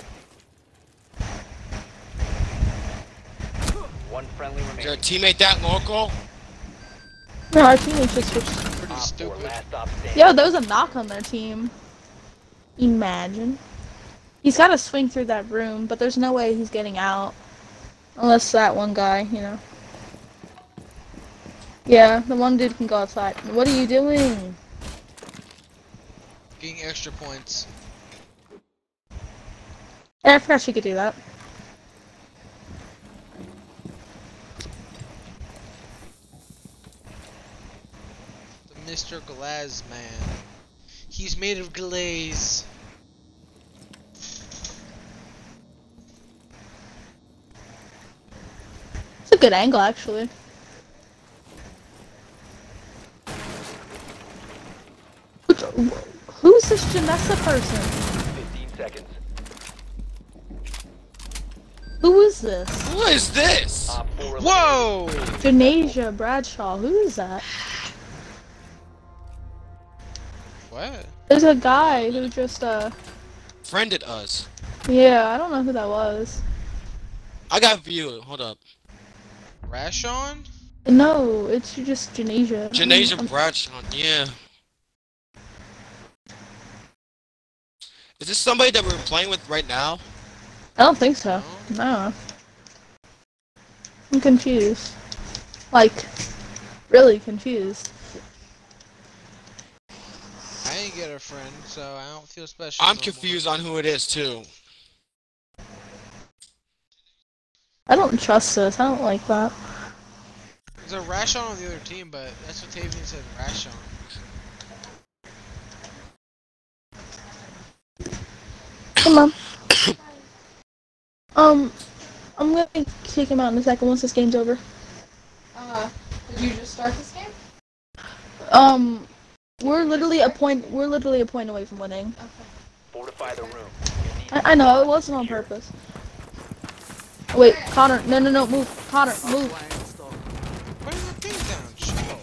[SPEAKER 5] One friendly
[SPEAKER 4] Is your
[SPEAKER 5] remaining.
[SPEAKER 4] teammate that local?
[SPEAKER 1] No, our teammates just switched.
[SPEAKER 2] Pretty stupid.
[SPEAKER 5] last stop standing.
[SPEAKER 1] Yo, there was a knock on their team. Imagine. He's got to swing through that room, but there's no way he's getting out. Unless that one guy, you know. Yeah, the one dude can go outside. What are you doing?
[SPEAKER 2] Getting extra points.
[SPEAKER 1] Yeah, I forgot she could do that.
[SPEAKER 2] Mr. Glass man. He's made of glaze.
[SPEAKER 1] It's a good angle, actually. Who's this Janessa person?
[SPEAKER 5] 15 seconds.
[SPEAKER 1] Who is this?
[SPEAKER 4] Who is this?
[SPEAKER 5] Op four eliminated.
[SPEAKER 2] Whoa!
[SPEAKER 1] Janasia Bradshaw. Who is that?
[SPEAKER 2] What?
[SPEAKER 1] There's a guy who just, uh,
[SPEAKER 4] Friended us.
[SPEAKER 1] yeah, I don't know who that was.
[SPEAKER 4] I got view. Hold up.
[SPEAKER 2] Rashon?
[SPEAKER 1] No, it's just Janasia.
[SPEAKER 4] Janasia Bradshaw. Yeah. Is this somebody that we're playing with right now?
[SPEAKER 1] I don't think so. No. I'm confused. Like, really confused.
[SPEAKER 2] I ain't get a friend, so I don't feel special.
[SPEAKER 4] I'm
[SPEAKER 2] no more.
[SPEAKER 4] confused on who it is too.
[SPEAKER 1] I don't trust this. I don't like that.
[SPEAKER 2] There's a Rashon on the other team, but that's what Tavian said, Rashon.
[SPEAKER 1] Come on. um, I'm gonna kick him out in a second once this game's over.
[SPEAKER 6] Uh, did you just start this game?
[SPEAKER 1] Um, we're literally a point. We're literally a point away from winning.
[SPEAKER 6] Okay.
[SPEAKER 5] Fortify the room.
[SPEAKER 1] I, I know it wasn't on purpose. Wait, Connor. No, no, no. Move, Connor. Move.
[SPEAKER 2] Put the thing down, chill.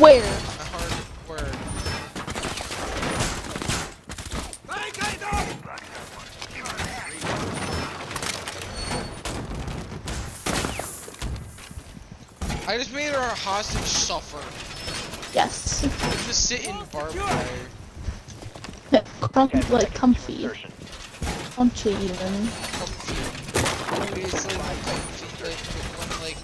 [SPEAKER 1] Where?
[SPEAKER 2] A hard word. I just made our hostage suffer.
[SPEAKER 1] Yes.
[SPEAKER 2] Just sit in barbed wire.
[SPEAKER 1] Crump,
[SPEAKER 5] 10
[SPEAKER 1] like comfy.
[SPEAKER 5] to insertion.
[SPEAKER 1] Comfy even.
[SPEAKER 2] Comfy. It's like comfy, like,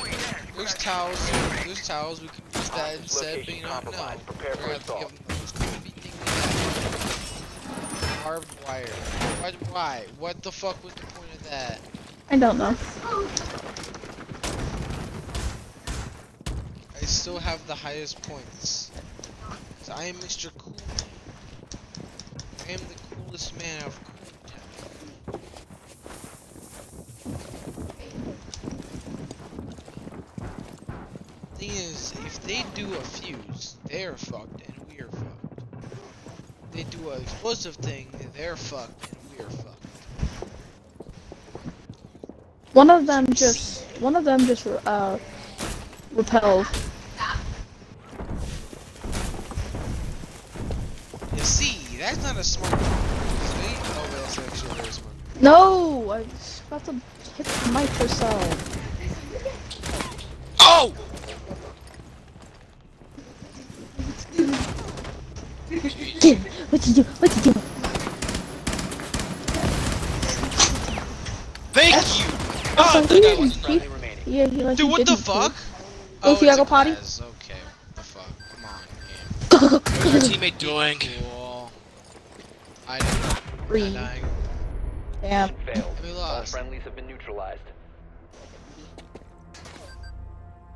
[SPEAKER 2] when, like, there's towels, there's towels, we can use that instead, but you know, no.
[SPEAKER 5] Compromised. Prepare
[SPEAKER 2] We're gonna have to give them the most comfy thing we. Barbed wire. Why, why? What the fuck was the point of that?
[SPEAKER 1] I don't know.
[SPEAKER 2] I still have the highest points. 'Cause I am Mr. Cool. I am the coolest man of cool. Thing is, if they do a fuse, they're fucked and we're fucked. They do an explosive thing, they're fucked and we're fucked.
[SPEAKER 1] One of them just. One of them just uh repelled.
[SPEAKER 2] You see, that's not a smart. See? Oh, that's actually a very smart.
[SPEAKER 1] No, I was about to hit the mic herself.
[SPEAKER 4] Oh!
[SPEAKER 1] Get what you do? What you do?
[SPEAKER 4] Thank you! Oh, ah,
[SPEAKER 1] He
[SPEAKER 4] that guy
[SPEAKER 1] didn't-
[SPEAKER 4] was
[SPEAKER 1] he-
[SPEAKER 5] remaining.
[SPEAKER 1] Yeah, he like
[SPEAKER 2] Dude,
[SPEAKER 1] he
[SPEAKER 2] what the fuck?
[SPEAKER 1] Oh, if you gotta go
[SPEAKER 2] a
[SPEAKER 1] potty?
[SPEAKER 2] Okay. What the fuck? Come on, game.
[SPEAKER 4] What's your teammate doing?
[SPEAKER 2] Cool. I didn't. Dying.
[SPEAKER 1] Damn.
[SPEAKER 5] Failed.
[SPEAKER 2] We
[SPEAKER 5] All
[SPEAKER 2] lost.
[SPEAKER 5] friendlies have been neutralized.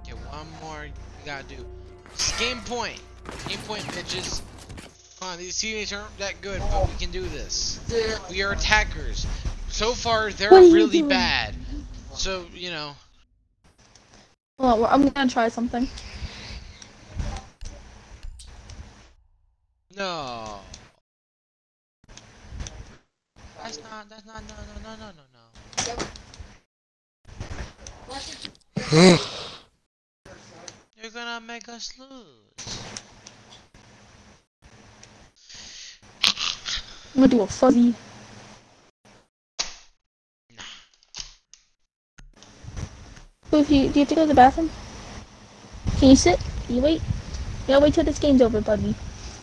[SPEAKER 2] Okay, one more we gotta do. It's game point. Game point, bitches. Come on, these teammates aren't that good, but we can do this. We are attackers. So far, they're
[SPEAKER 1] What are you
[SPEAKER 2] really
[SPEAKER 1] doing?
[SPEAKER 2] bad. So, you know.
[SPEAKER 1] Well, I'm gonna try something.
[SPEAKER 2] No. That's not, that's not, no, no, no, no, no, no. You're gonna make us lose.
[SPEAKER 1] I'm gonna do a fuzzy. Do you, do you have to go to the bathroom? Can you sit? Can you wait? You gotta wait till this game's over, buddy.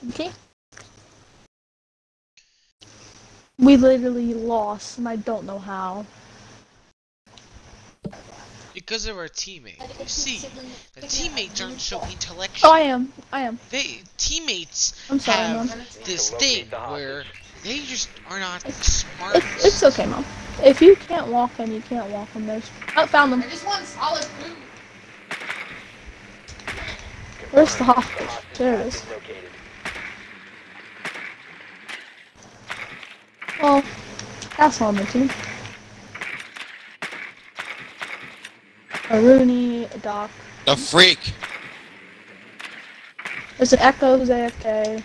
[SPEAKER 1] Okay? We literally lost, and I don't know how.
[SPEAKER 2] Because of our teammate. You see, the teammates aren't so intellectual.
[SPEAKER 1] Oh, I am. I am.
[SPEAKER 2] They teammates
[SPEAKER 1] I'm sorry,
[SPEAKER 2] have
[SPEAKER 1] Mom.
[SPEAKER 2] this thing where they just are not smart.
[SPEAKER 1] It's, it's okay, Mom. If you can't walk him, you can't walk him. There's. Oh, found
[SPEAKER 6] I
[SPEAKER 1] him.
[SPEAKER 6] just want solid food.
[SPEAKER 1] Where's the
[SPEAKER 5] Confirmed.
[SPEAKER 1] hostage?
[SPEAKER 5] hostage
[SPEAKER 1] There it
[SPEAKER 5] has
[SPEAKER 1] is.
[SPEAKER 5] been located.
[SPEAKER 1] Well, that's on the team. A Rooney, a Doc.
[SPEAKER 4] The freak.
[SPEAKER 1] There's an Echo who's AFK.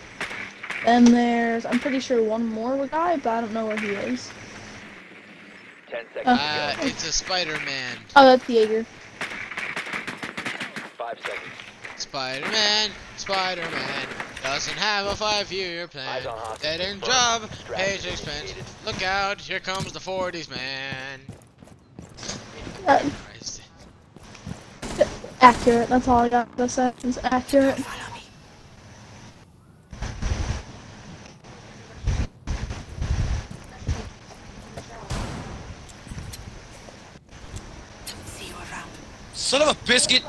[SPEAKER 1] Then there's, I'm pretty sure one more guy, but I don't know where he is.
[SPEAKER 5] Ten seconds
[SPEAKER 2] Uh,
[SPEAKER 5] to
[SPEAKER 2] it's a Spider-Man.
[SPEAKER 1] Oh, that's Jaeger.
[SPEAKER 5] Five seconds.
[SPEAKER 2] Spider-Man, Spider-Man doesn't have a five-year plan.
[SPEAKER 5] Eyes.
[SPEAKER 2] Dead end job,
[SPEAKER 5] Strategy
[SPEAKER 2] paycheck expense. Look out, here comes the 40s man.
[SPEAKER 1] Uh, accurate, that's all I got to say. It's accurate.
[SPEAKER 4] Son of a biscuit.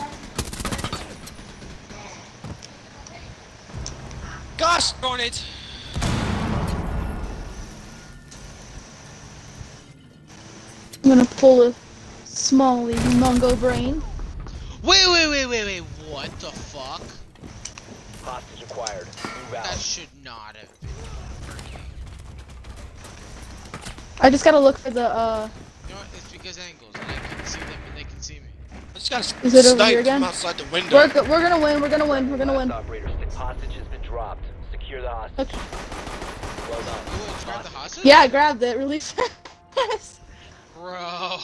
[SPEAKER 4] Gosh darn it.
[SPEAKER 1] I'm gonna pull a smally Mungo brain.
[SPEAKER 2] Wait, wait, wait, wait, wait. What the fuck?
[SPEAKER 5] Hostage acquired. Move
[SPEAKER 2] That should not have been.
[SPEAKER 1] I just gotta look for the, uh,
[SPEAKER 2] You know what? It's because angles, and I can see them and they can see me.
[SPEAKER 4] I just got
[SPEAKER 1] Is it over
[SPEAKER 4] sniped
[SPEAKER 1] here again?
[SPEAKER 4] from outside the window.
[SPEAKER 1] we're, we're gonna win, we're gonna win, we're gonna win.
[SPEAKER 5] operator st- hostage has been dropped. Secure the hostage.
[SPEAKER 1] Okay.
[SPEAKER 5] Well
[SPEAKER 2] You
[SPEAKER 5] done.
[SPEAKER 2] wanna grab the hostage?
[SPEAKER 1] Yeah, I grabbed it really fast.
[SPEAKER 2] Bro.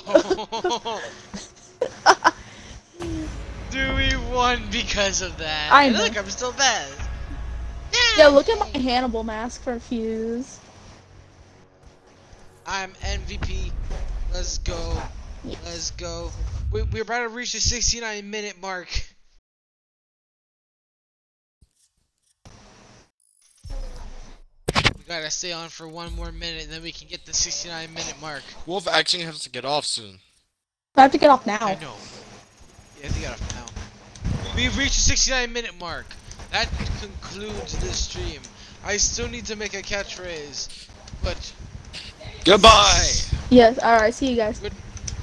[SPEAKER 2] Do we won because of that?
[SPEAKER 1] I
[SPEAKER 2] And
[SPEAKER 1] know.
[SPEAKER 2] Look, I'm still bad.
[SPEAKER 1] Yeah, look at my Hannibal mask for Fuze.
[SPEAKER 2] I'm MVP. Let's go. Let's go. We, we're about to reach the 69 minute mark. Gotta stay on for one more minute, and then we can get the 69 minute mark.
[SPEAKER 4] Wolf actually has to get off soon.
[SPEAKER 1] I have to get off now.
[SPEAKER 2] I know. Yeah, they got off now. We've reached the 69 minute mark. That concludes this stream. I still need to make a catchphrase, but
[SPEAKER 4] Goodbye.
[SPEAKER 1] Yes, alright, see you guys.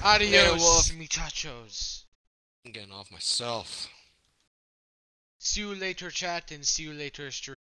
[SPEAKER 2] adios,
[SPEAKER 4] Wolf.
[SPEAKER 2] muchachos.
[SPEAKER 4] I'm getting off myself.
[SPEAKER 2] See you later, chat, and see you later, stream.